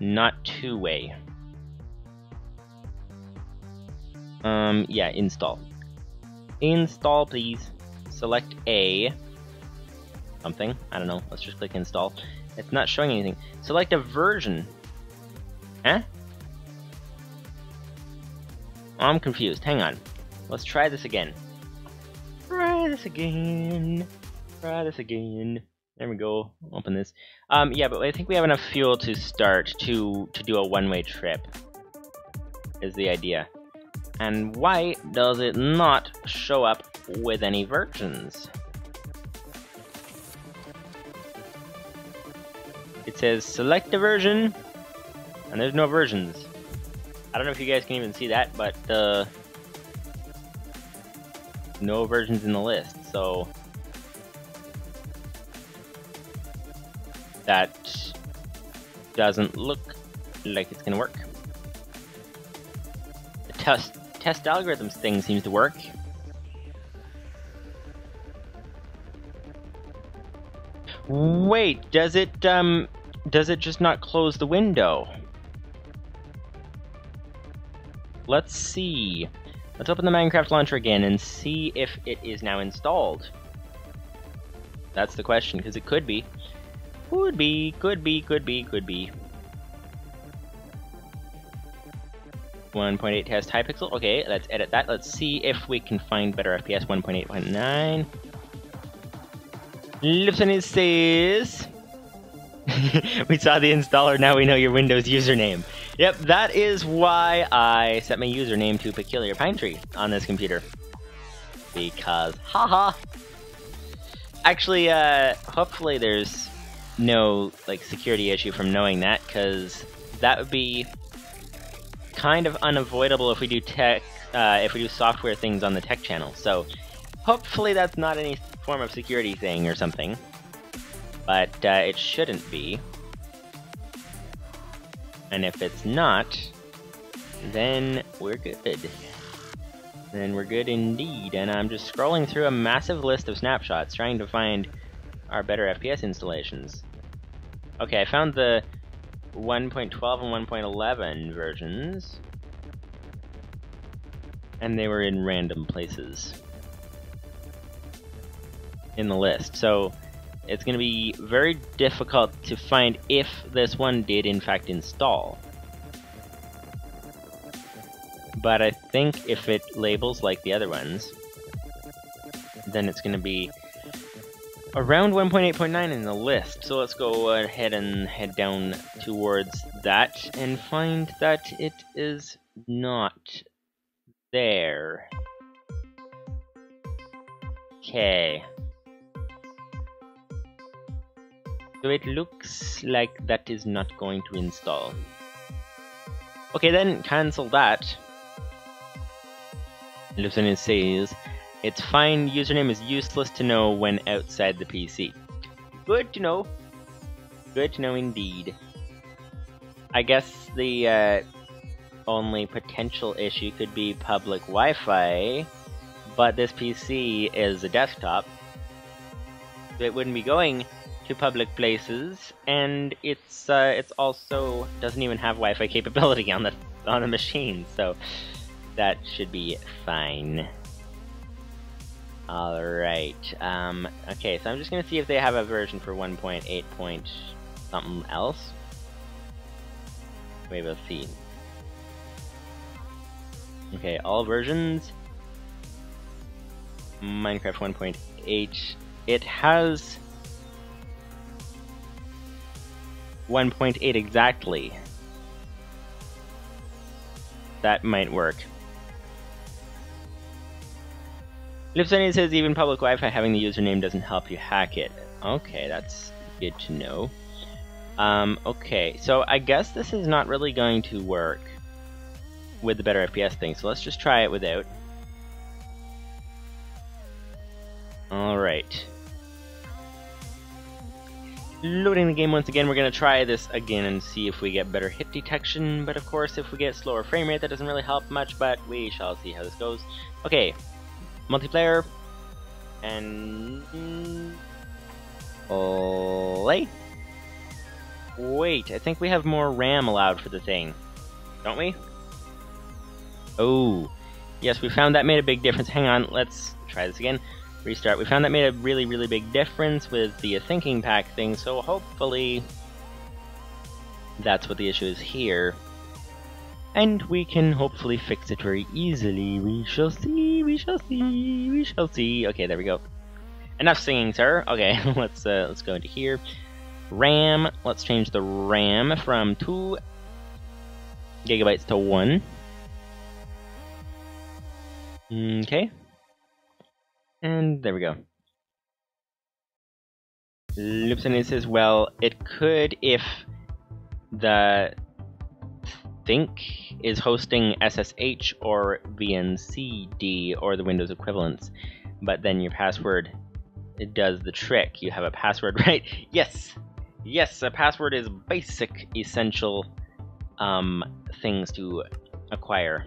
not two-way. Um, yeah, install. Install, please. Select A. Something. I don't know. Let's just click install. It's not showing anything. Select a version. Huh? I'm confused. Hang on. Let's try this again. Try this again. Try this again. There we go. Open this. Um, yeah, but I think we have enough fuel to start to to do a one-way trip. Is the idea. And why does it not show up with any versions? It says select a version, and there's no versions. I don't know if you guys can even see that, but uh, no versions in the list, so that doesn't look like it's gonna work. The test test algorithms thing seems to work. Wait, does it um does it just not close the window? let's see. Let's open the Minecraft launcher again and see if it is now installed. That's the question, because it could be. Could be, could be, could be, could be. 1.8 test Hypixel. Okay, let's edit that. Let's see if we can find better FPS 1.8.9. Lipson says... we saw the installer, now we know your Windows username. Yep, that is why I set my username to Peculiar Pine Tree on this computer. Because, haha! Actually, uh, hopefully there's no, like, security issue from knowing that, because that would be kind of unavoidable if we do tech, uh, if we do software things on the tech channel. So hopefully that's not any form of security thing or something. But uh, it shouldn't be. And if it's not, then we're good. Then we're good indeed. And I'm just scrolling through a massive list of snapshots trying to find our better FPS installations. Okay, I found the 1.12 and 1.11 versions. And they were in random places in the list. So it's going to be very difficult to find if this one did in fact install. But I think if it labels like the other ones, then it's going to be around 1.8.9 in the list. So let's go ahead and head down towards that and find that it is not there. Okay. So it looks like that is not going to install. Okay then, cancel that. Lieutenant says, it's fine, username is useless to know when outside the PC. Good to know. Good to know indeed. I guess the uh, only potential issue could be public Wi-Fi, but this PC is a desktop. It wouldn't be going to public places, and it's uh, it's also doesn't even have Wi-Fi capability on the on the machine, so that should be fine. Alright, um, okay, so I'm just gonna see if they have a version for 1.8 point something else. We will see. Okay, all versions. Minecraft 1.8. It has 1.8 exactly. That might work. Lipsonian says even public Wi-Fi having the username doesn't help you hack it. Okay, that's good to know. Um, okay, so I guess this is not really going to work with the better FPS thing, so let's just try it without. Alright. Loading the game once again, we're going to try this again and see if we get better hit detection, but of course if we get slower frame rate that doesn't really help much, but we shall see how this goes. Okay, multiplayer, and play. Wait, I think we have more RAM allowed for the thing, don't we? Oh, yes, we found that made a big difference. Hang on, let's try this again. Restart. We found that made a really, really big difference with the thinking pack thing, so hopefully that's what the issue is here. And we can hopefully fix it very easily. We shall see, we shall see, we shall see. Okay, there we go. Enough singing, sir. Okay, let's uh, let's go into here. RAM. Let's change the RAM from two gigabytes to one. Okay. And there we go. Lipson says, well, it could if the think is hosting SSH or VNCD or the Windows equivalents, but then your password it does the trick. You have a password, right? Yes, yes, a password is basic, essential um, things to acquire.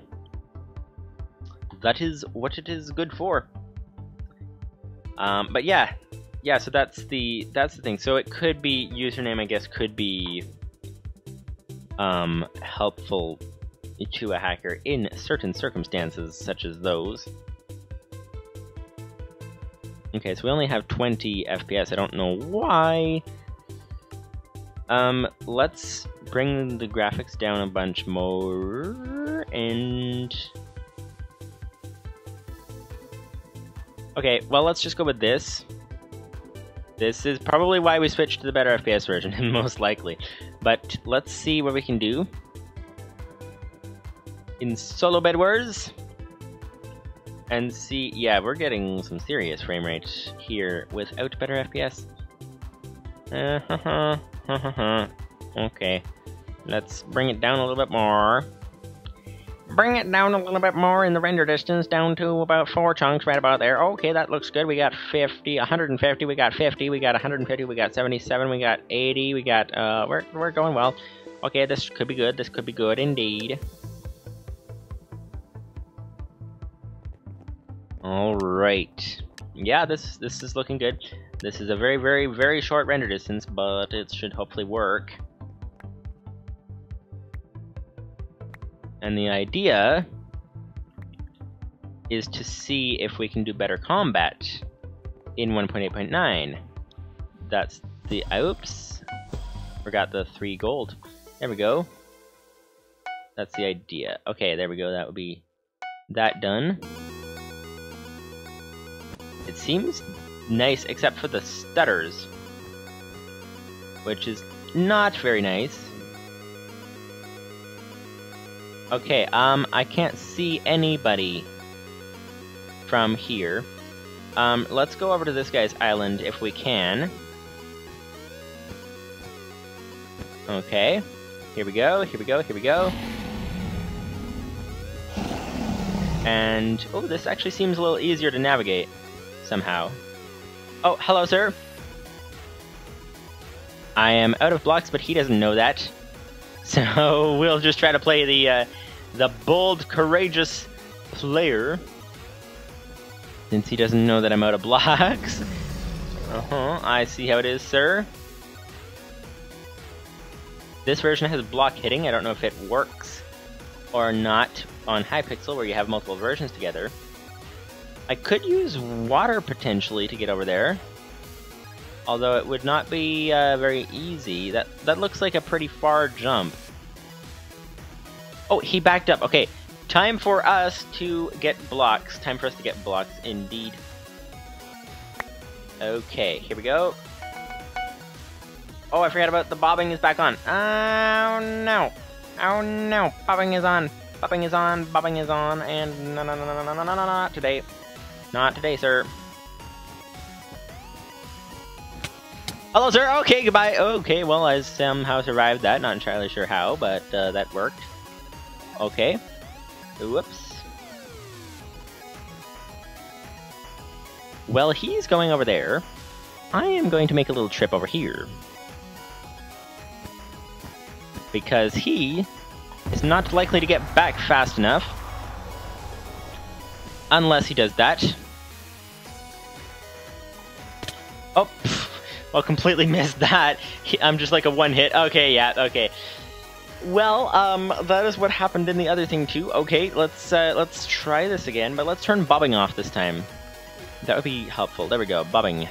That is what it is good for. Um, but yeah, yeah. So that's the that's the thing. So it could be username. I guess could be um, helpful to a hacker in certain circumstances, such as those. Okay, so we only have 20 FPS. I don't know why. Um, let's bring the graphics down a bunch more, and... Okay, well, let's just go with this. This is probably why we switched to the better FPS version, most likely. But let's see what we can do. In Solo Bed Wars. And see, yeah, we're getting some serious frame rate here without better FPS. Uh, okay, let's bring it down a little bit more. Bring it down a little bit more in the render distance, down to about four chunks, right about there. Okay, that looks good. We got 50, 150, we got 50, we got 150, we got 77, we got 80, we got, uh, we're, we're going well. Okay, this could be good, this could be good indeed. Alright. Yeah, this this is looking good. This is a very, very, very short render distance, but it should hopefully work. And the idea is to see if we can do better combat in 1.8.9. That's the... Oops. Forgot the three gold. There we go. That's the idea. Okay, there we go. That would be that done. It seems nice except for the stutters. Which is not very nice. Okay, um, I can't see anybody from here. Um, let's go over to this guy's island if we can. Okay, here we go, here we go, here we go. And, oh, this actually seems a little easier to navigate, somehow. Oh, hello, sir. I am out of blocks, but he doesn't know that. So we'll just try to play the uh, the bold, courageous player. Since he doesn't know that I'm out of blocks. Uh-huh, I see how it is, sir. This version has block hitting. I don't know if it works or not on Hypixel, where you have multiple versions together. I could use water potentially to get over there. Although it would not be uh, very easy. That that looks like a pretty far jump. Oh, he backed up. Okay, time for us to get blocks. Time for us to get blocks, indeed. Okay, here we go. Oh, I forgot about the bobbing is back on. Oh, no. Oh, no. Bobbing is on. Bobbing is on. Bobbing is on. And no, no, no, no, no, no, no, no, not today. Not today, sir. Hello, sir. Okay, goodbye. Okay, well, I somehow survived that. Not entirely sure how, but uh, that worked. Okay. Whoops. Well, he's going over there. I am going to make a little trip over here. Because he is not likely to get back fast enough. Unless he does that. Oh, well, completely missed that. I'm just like a one hit. Okay, yeah, okay. Well, um, that is what happened in the other thing too. Okay, let's uh, let's try this again, but let's turn bobbing off this time. That would be helpful. There we go, bobbing.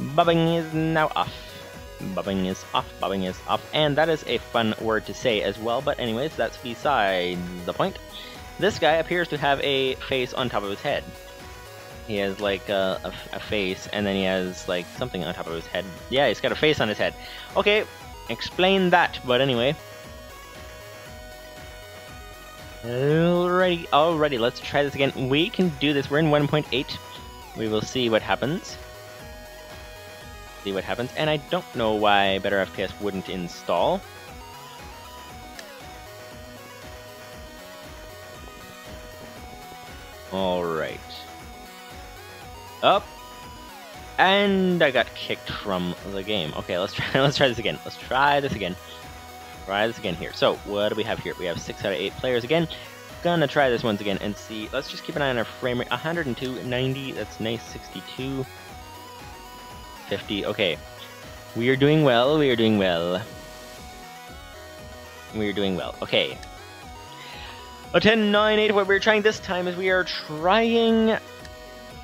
Bobbing is now off. Bobbing is off, bobbing is off, and that is a fun word to say as well, but anyways, that's beside the point. This guy appears to have a face on top of his head. He has like a, a, a face, and then he has like something on top of his head. Yeah, he's got a face on his head. Okay, explain that, but anyway. Alrighty, alrighty, let's try this again. We can do this. We're in 1.8. We will see what happens. See what happens. And I don't know why Better FPS wouldn't install. Alright. Up. And I got kicked from the game. Okay, let's try let's try this again. Let's try this again try this again here. So, what do we have here? We have 6 out of 8 players again. Gonna try this once again and see. Let's just keep an eye on our frame rate. 102, 90, that's nice. 62, 50. Okay. We are doing well, we are doing well. We are doing well. Okay. A 10, 9, 8. What we're trying this time is we are trying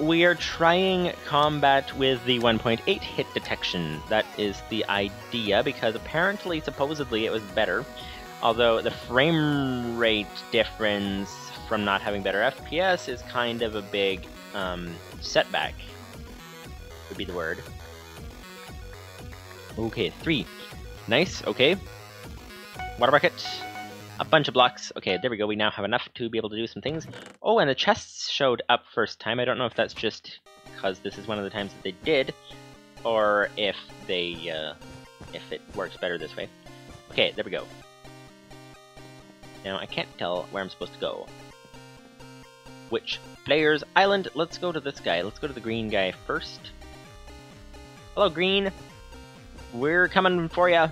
we are trying combat with the 1.8 hit detection. That is the idea, because apparently, supposedly, it was better. Although the frame rate difference from not having better FPS is kind of a big um, setback, would be the word. Okay, three. Nice, okay. Water bucket. A bunch of blocks. Okay, there we go. We now have enough to be able to do some things. Oh, and the chests showed up first time. I don't know if that's just because this is one of the times that they did, or if they, uh, if it works better this way. Okay, there we go. Now, I can't tell where I'm supposed to go. Which player's island? Let's go to this guy. Let's go to the green guy first. Hello, green. We're coming for you.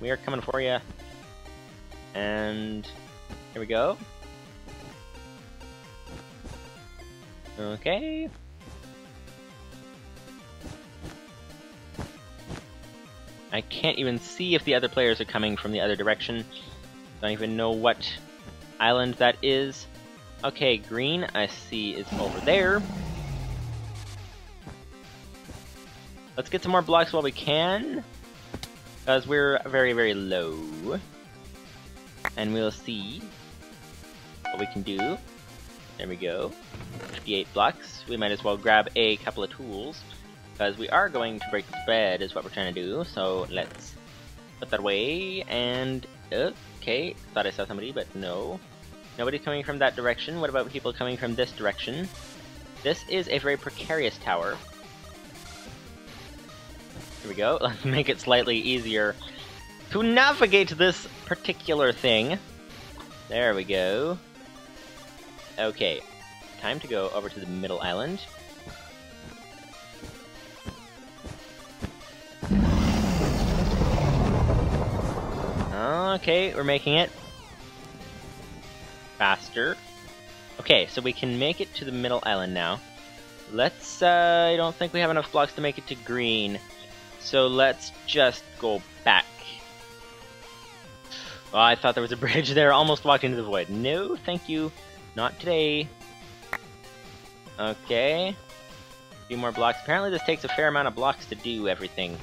We are coming for you. And here we go. Okay. I can't even see if the other players are coming from the other direction. Don't even know what island that is. Okay, green, I see is over there. Let's get some more blocks while we can. Because we're very, very low and we'll see what we can do. There we go. 58 blocks. We might as well grab a couple of tools, because we are going to break this bed is what we're trying to do, so let's put that away, and... Okay, thought I saw somebody, but no. Nobody's coming from that direction. What about people coming from this direction? This is a very precarious tower. Here we go. Let's make it slightly easier to navigate this particular thing. There we go. Okay, time to go over to the middle island. Okay, we're making it. Faster. Okay, so we can make it to the middle island now. Let's, uh, I don't think we have enough blocks to make it to green. So let's just go back. I thought there was a bridge there. Almost walked into the void. No, thank you. Not today. Okay. A few more blocks. Apparently this takes a fair amount of blocks to do everything.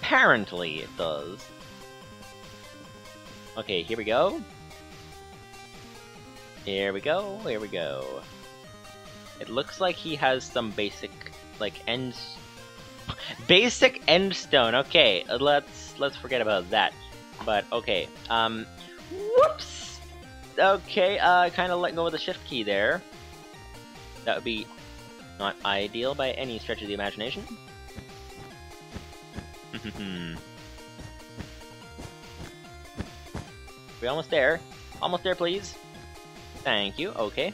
Apparently it does. Okay, here we go. Here we go, here we go. It looks like he has some basic, like, ends... basic end stone. Okay, let's let's forget about that. But okay. Um, whoops. Okay. Uh, kind of let go of the shift key there. That would be not ideal by any stretch of the imagination. We're almost there. Almost there, please. Thank you. Okay.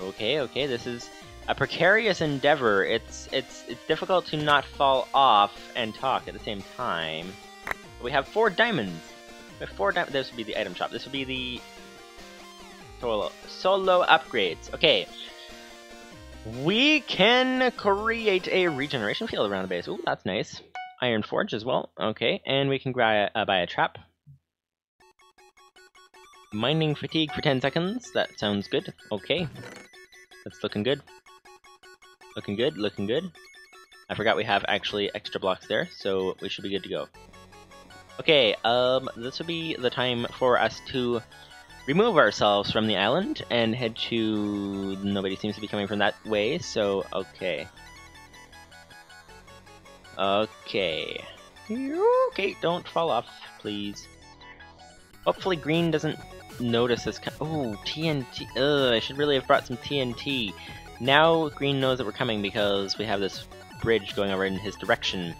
Okay, okay, this is a precarious endeavor. It's it's it's difficult to not fall off and talk at the same time. We have four diamonds. We have four diamonds. This would be the item shop. This would be the solo solo upgrades. Okay. We can create a regeneration field around the base. Ooh, that's nice. Iron Forge as well. Okay, and we can buy a, uh, buy a trap. Mining fatigue for 10 seconds. That sounds good. Okay. That's looking good. Looking good, looking good. I forgot we have actually extra blocks there, so we should be good to go. Okay, um, this would be the time for us to remove ourselves from the island and head to... Nobody seems to be coming from that way, so okay. Okay. Okay, don't fall off, please. Hopefully green doesn't notice this Oh, TNT. Ugh, I should really have brought some TNT. Now Green knows that we're coming because we have this bridge going over in his direction.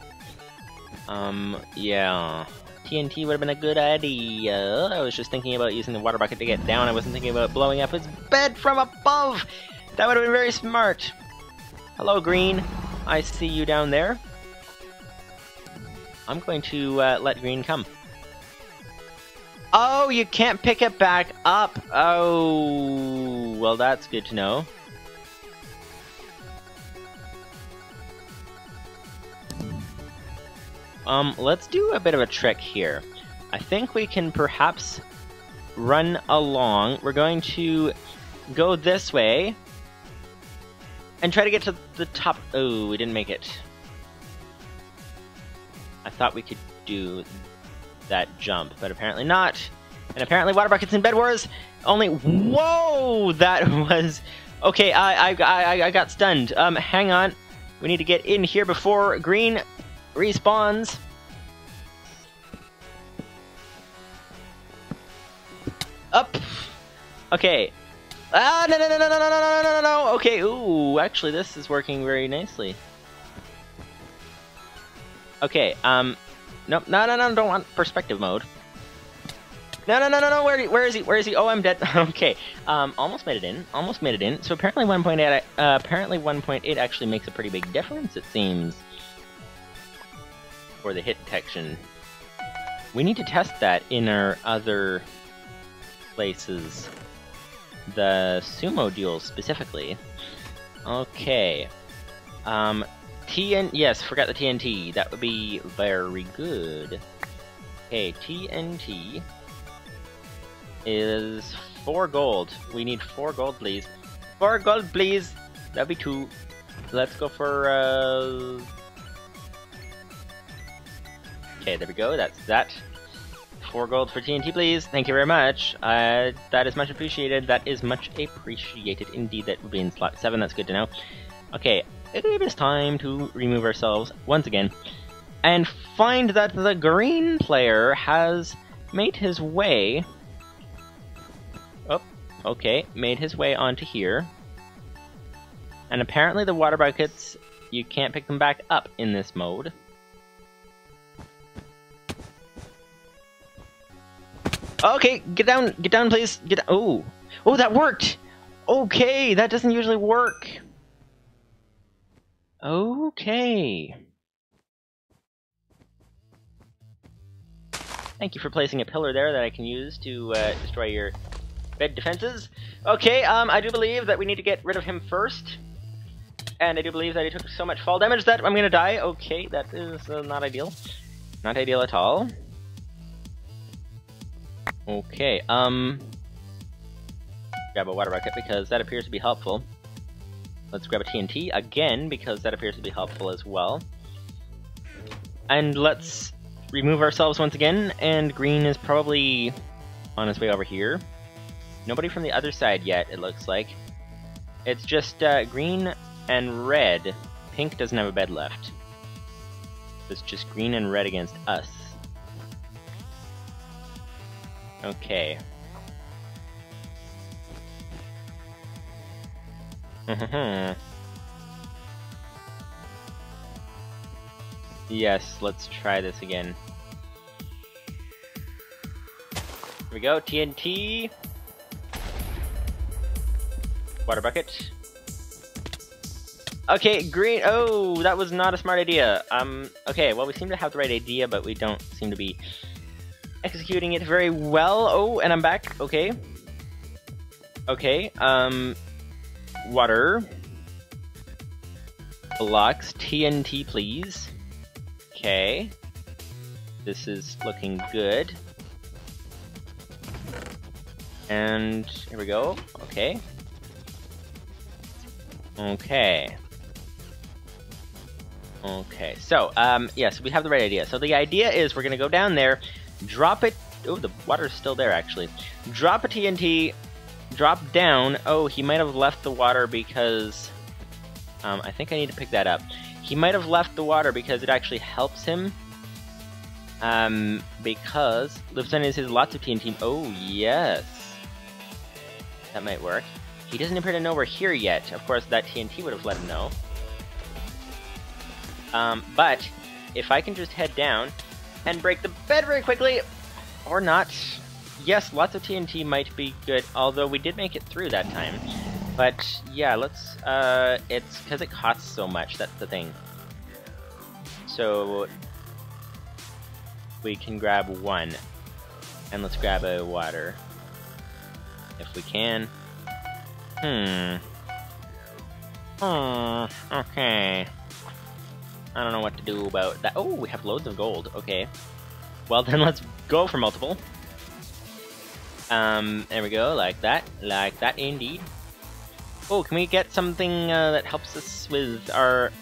Um, yeah. TNT would have been a good idea. I was just thinking about using the water bucket to get down. I wasn't thinking about blowing up his bed from above! That would have been very smart. Hello, Green. I see you down there. I'm going to uh, let Green come. Oh, you can't pick it back up. Oh, well, that's good to know. Um, let's do a bit of a trick here. I think we can perhaps run along. We're going to go this way and try to get to the top. Oh, we didn't make it. I thought we could do that jump, but apparently not. And apparently Water Buckets and Bed Wars only... Whoa! That was... Okay, I, I, I, I got stunned. Um, hang on. We need to get in here before green respawns. Up! Okay. Ah, no, no, no, no, no, no, no, no, no, no, Okay, ooh, actually this is working very nicely. Okay, um, nope, no, no, no, don't want perspective mode. No, no, no, no, no, where, where is he, where is he? Oh, I'm dead. okay, um, almost made it in, almost made it in. So apparently 1.8, uh, apparently 1.8 actually makes a pretty big difference, it seems. For the hit detection. We need to test that in our other places. The sumo duels specifically. Okay. Um, TN, yes, forgot the TNT. That would be very good. Okay, TNT is four gold. We need four gold, please. Four gold, please. That'd be two. Let's go for, uh... Okay, there we go. That's that. Four gold for TNT, please. Thank you very much. Uh, that is much appreciated. That is much appreciated indeed. That would be in slot 7. That's good to know. Okay, it is time to remove ourselves once again and find that the green player has made his way... Oh, okay, made his way onto here. And apparently the water buckets, you can't pick them back up in this mode. Okay, get down, get down, please. Get. Oh, oh, that worked. Okay, that doesn't usually work. Okay. Thank you for placing a pillar there that I can use to uh, destroy your bed defenses. Okay, um, I do believe that we need to get rid of him first. And I do believe that he took so much fall damage that I'm gonna die. Okay, that is uh, not ideal. Not ideal at all. Okay, um... Grab a water bucket because that appears to be helpful. Let's grab a TNT again because that appears to be helpful as well. And let's remove ourselves once again, and green is probably on his way over here. Nobody from the other side yet, it looks like. It's just uh, green and red. Pink doesn't have a bed left. It's just green and red against us. Okay. yes, let's try this again. Here we go, TNT. Water bucket. Okay, green. Oh, that was not a smart idea. Um, okay, well, we seem to have the right idea, but we don't seem to be executing it very well. Oh, and I'm back. Okay. Okay, um, water. Blocks, TNT, please. Okay. This is looking good. And here we go. Okay. Okay. Okay, so, um, yes, we have the right idea. So the idea is we're gonna go down there, drop it. Oh, the water's still there, actually. Drop a TNT, drop down. Oh, he might have left the water because... Um, I think I need to pick that up. He might have left the water because it actually helps him. Um, because Lieutenant has lots of TNT. Oh, yes. That might work. He doesn't appear to know we're here yet. Of course, that TNT would have let him know. Um, but, if I can just head down, and break the bed very quickly. Or not. Yes, lots of TNT might be good, although we did make it through that time. But yeah, let's, uh, it's because it costs so much, that's the thing. So, we can grab one. And let's grab a water. If we can. Hmm. Hmm, okay. I don't know what to do about that. Oh, we have loads of gold. Okay. Well, then let's go for multiple. Um, there we go, like that, like that indeed. Oh, can we get something uh, that helps us with our...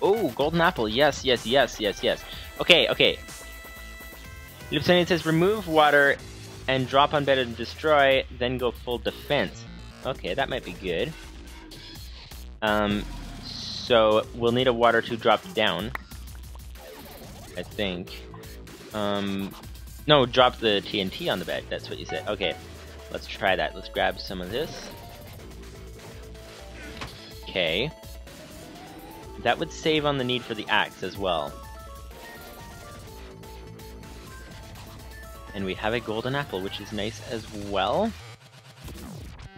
Oh, golden apple, yes, yes, yes, yes, yes. Okay, okay. Lipsonian says remove water and drop on bed and destroy, then go full defense. Okay, that might be good. Um, so we'll need a water to drop down. I think. Um, no, drop the TNT on the bed. That's what you said. Okay, let's try that. Let's grab some of this. Okay. That would save on the need for the axe as well. And we have a golden apple, which is nice as well.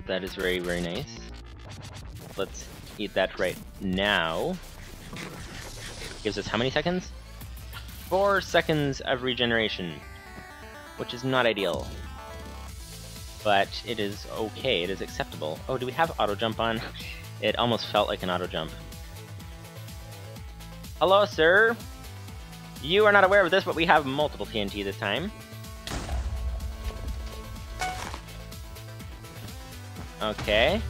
That is very, very nice. Let's eat that right now. Gives us how many seconds? Four seconds of regeneration, which is not ideal. But it is okay, it is acceptable. Oh, do we have auto jump on? It almost felt like an auto jump. Hello, sir! You are not aware of this, but we have multiple TNT this time. Okay.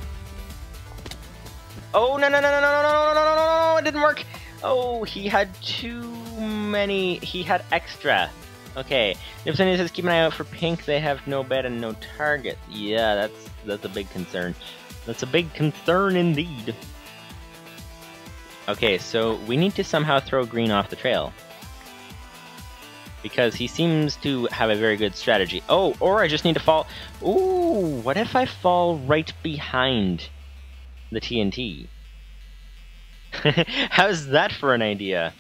Oh, no, no, no, no, no, no, no, no, no, no, no, it didn't work! Oh, he had too many, he had extra. Okay, Nipsony says keep an eye out for pink, they have no bed and no target. Yeah, that's that's a big concern. That's a big concern indeed. Okay, so we need to somehow throw green off the trail. Because he seems to have a very good strategy. Oh, or I just need to fall... Ooh, what if I fall right behind the TNT? How's that for an idea?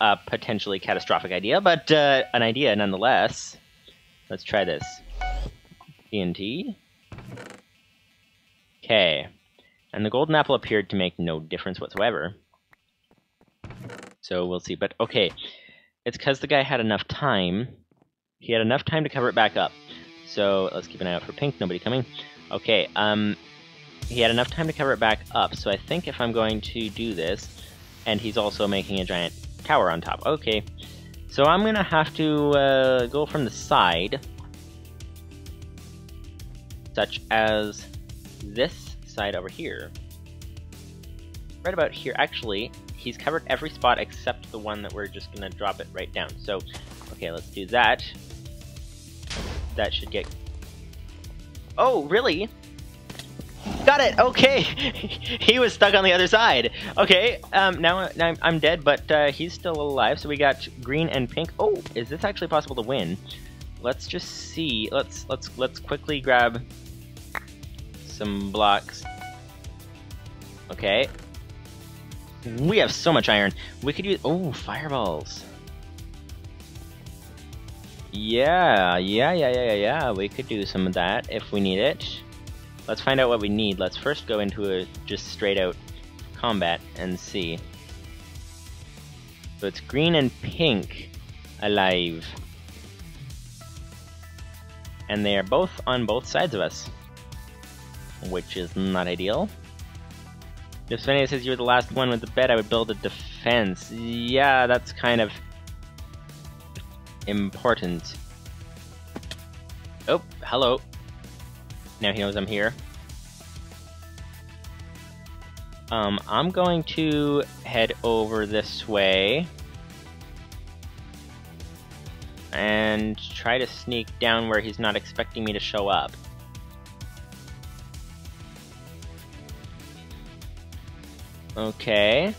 A potentially catastrophic idea, but uh, an idea nonetheless. Let's try this. TNT. Okay. And the golden apple appeared to make no difference whatsoever. So we'll see. But okay, it's because the guy had enough time. He had enough time to cover it back up. So let's keep an eye out for pink. Nobody coming. Okay, um, he had enough time to cover it back up. So I think if I'm going to do this, and he's also making a giant tower on top. Okay, so I'm going to have to uh, go from the side, such as this side over here. Right about here, actually, he's covered every spot except the one that we're just gonna drop it right down. So, okay, let's do that. That should get... Oh, really? Got it! Okay! he was stuck on the other side! Okay, um, now, now I'm dead, but uh, he's still alive, so we got green and pink. Oh, is this actually possible to win? Let's just see. Let's let's let's quickly grab some blocks. Okay. We have so much iron. We could use... Oh, fireballs. Yeah, yeah, yeah, yeah, yeah, yeah. We could do some of that if we need it. Let's find out what we need. Let's first go into a just straight out combat and see. So it's green and pink alive. And they are both on both sides of us which is not ideal. If Svenny says you're the last one with the bed, I would build a defense. Yeah, that's kind of important. Oh, hello. Now he knows I'm here. Um, I'm going to head over this way. And try to sneak down where he's not expecting me to show up. Okay.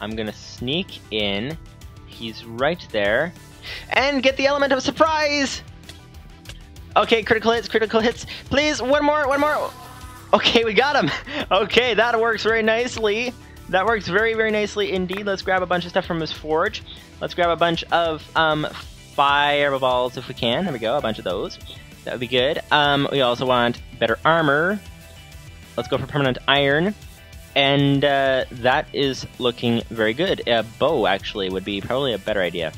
I'm gonna sneak in. He's right there. And get the element of surprise! Okay, critical hits, critical hits. Please, one more, one more. Okay, we got him. Okay, that works very nicely. That works very, very nicely indeed. Let's grab a bunch of stuff from his forge. Let's grab a bunch of um, fireballs if we can. There we go, a bunch of those. That would be good. Um, we also want better armor. Let's go for permanent iron. And uh, that is looking very good. A bow, actually, would be probably a better idea.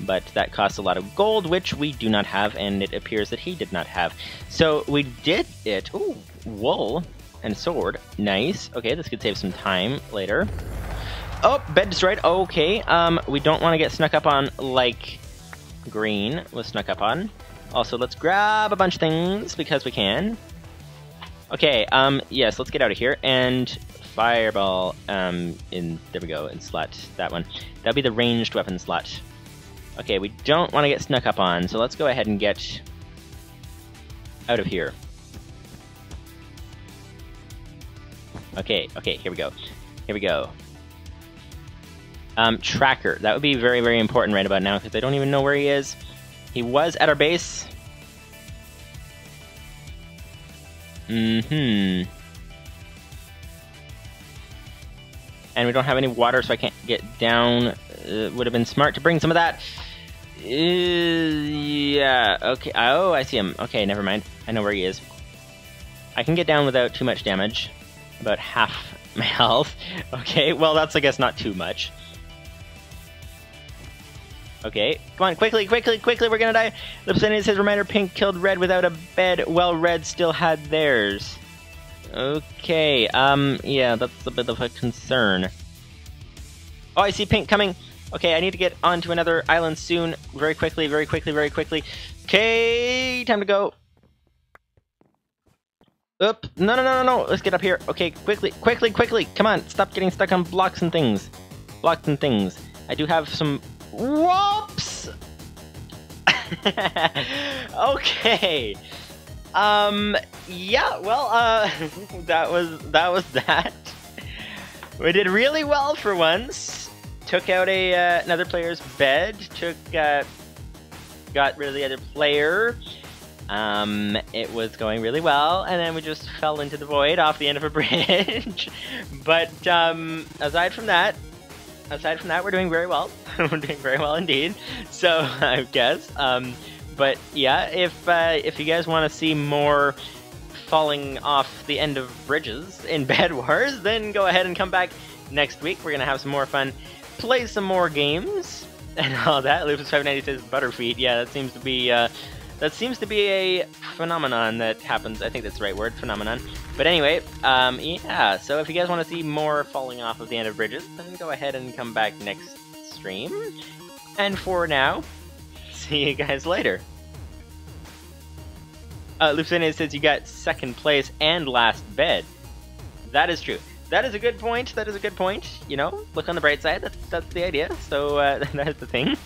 But that costs a lot of gold, which we do not have, and it appears that he did not have. So we did it. Ooh, wool and sword. Nice. Okay, this could save some time later. oh, bed destroyed. Okay, um, we don't want to get snuck up on like green was snuck up on. Also, let's grab a bunch of things because we can. Okay, um, yes, let's get out of here and fireball, um, in, there we go, in slot, that one. That'll be the ranged weapon slot. Okay, we don't want to get snuck up on, so let's go ahead and get out of here. Okay, okay, here we go. Here we go. Um, tracker. That would be very, very important right about now, because I don't even know where he is. He was at our base. Mm-hmm. And we don't have any water, so I can't get down. It would have been smart to bring some of that. Yeah, okay. Oh, I see him. Okay, never mind. I know where he is. I can get down without too much damage. About half my health. Okay, well, that's, I guess, not too much. Okay, come on, quickly, quickly, quickly, we're gonna die. Lipsonian says reminder pink killed red without a bed, while red still had theirs. Okay, um, yeah, that's a bit of a concern. Oh, I see pink coming. Okay, I need to get onto another island soon. Very quickly, very quickly, very quickly. Okay, time to go. Oop, no, no, no, no, no, let's get up here. Okay, quickly, quickly, quickly, come on, stop getting stuck on blocks and things. Blocks and things. I do have some Whoops! okay. Um, yeah, well, uh, that was, that was that. We did really well for once. Took out a, uh, another player's bed, took, uh, got rid of the other player. Um, it was going really well, and then we just fell into the void off the end of a bridge. but, um, aside from that, aside from that, we're doing very well. we're doing very well indeed. So I guess. Um, but yeah, if uh, if you guys want to see more falling off the end of bridges in Bed Wars, then go ahead and come back next week. We're gonna have some more fun, play some more games, and all that. Lupus 590 says Butterfeet. Yeah, that seems to be. Uh, that seems to be a phenomenon that happens. I think that's the right word, phenomenon. But anyway, um, yeah, so if you guys want to see more falling off of the end of bridges, then go ahead and come back next stream. And for now, see you guys later. Uh, Lucinia says you got second place and last bed. That is true. That is a good point. That is a good point. You know, look on the bright side. That's that's the idea. So uh, that's the thing.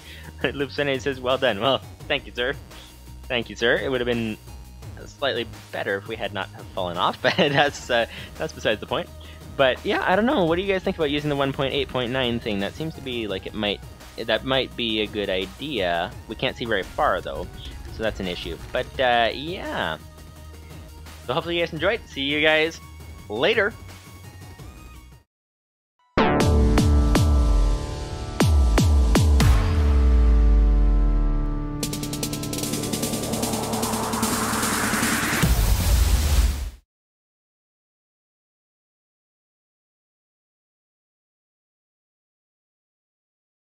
Lucinia says, "Well done." Well, thank you, sir. Thank you, sir. It would have been slightly better if we had not fallen off, but that's uh, that's besides the point. But yeah, I don't know. What do you guys think about using the 1.8.9 thing? That seems to be like it might that might be a good idea. We can't see very far though, so that's an issue. But uh, yeah. So hopefully you guys enjoyed. See you guys later.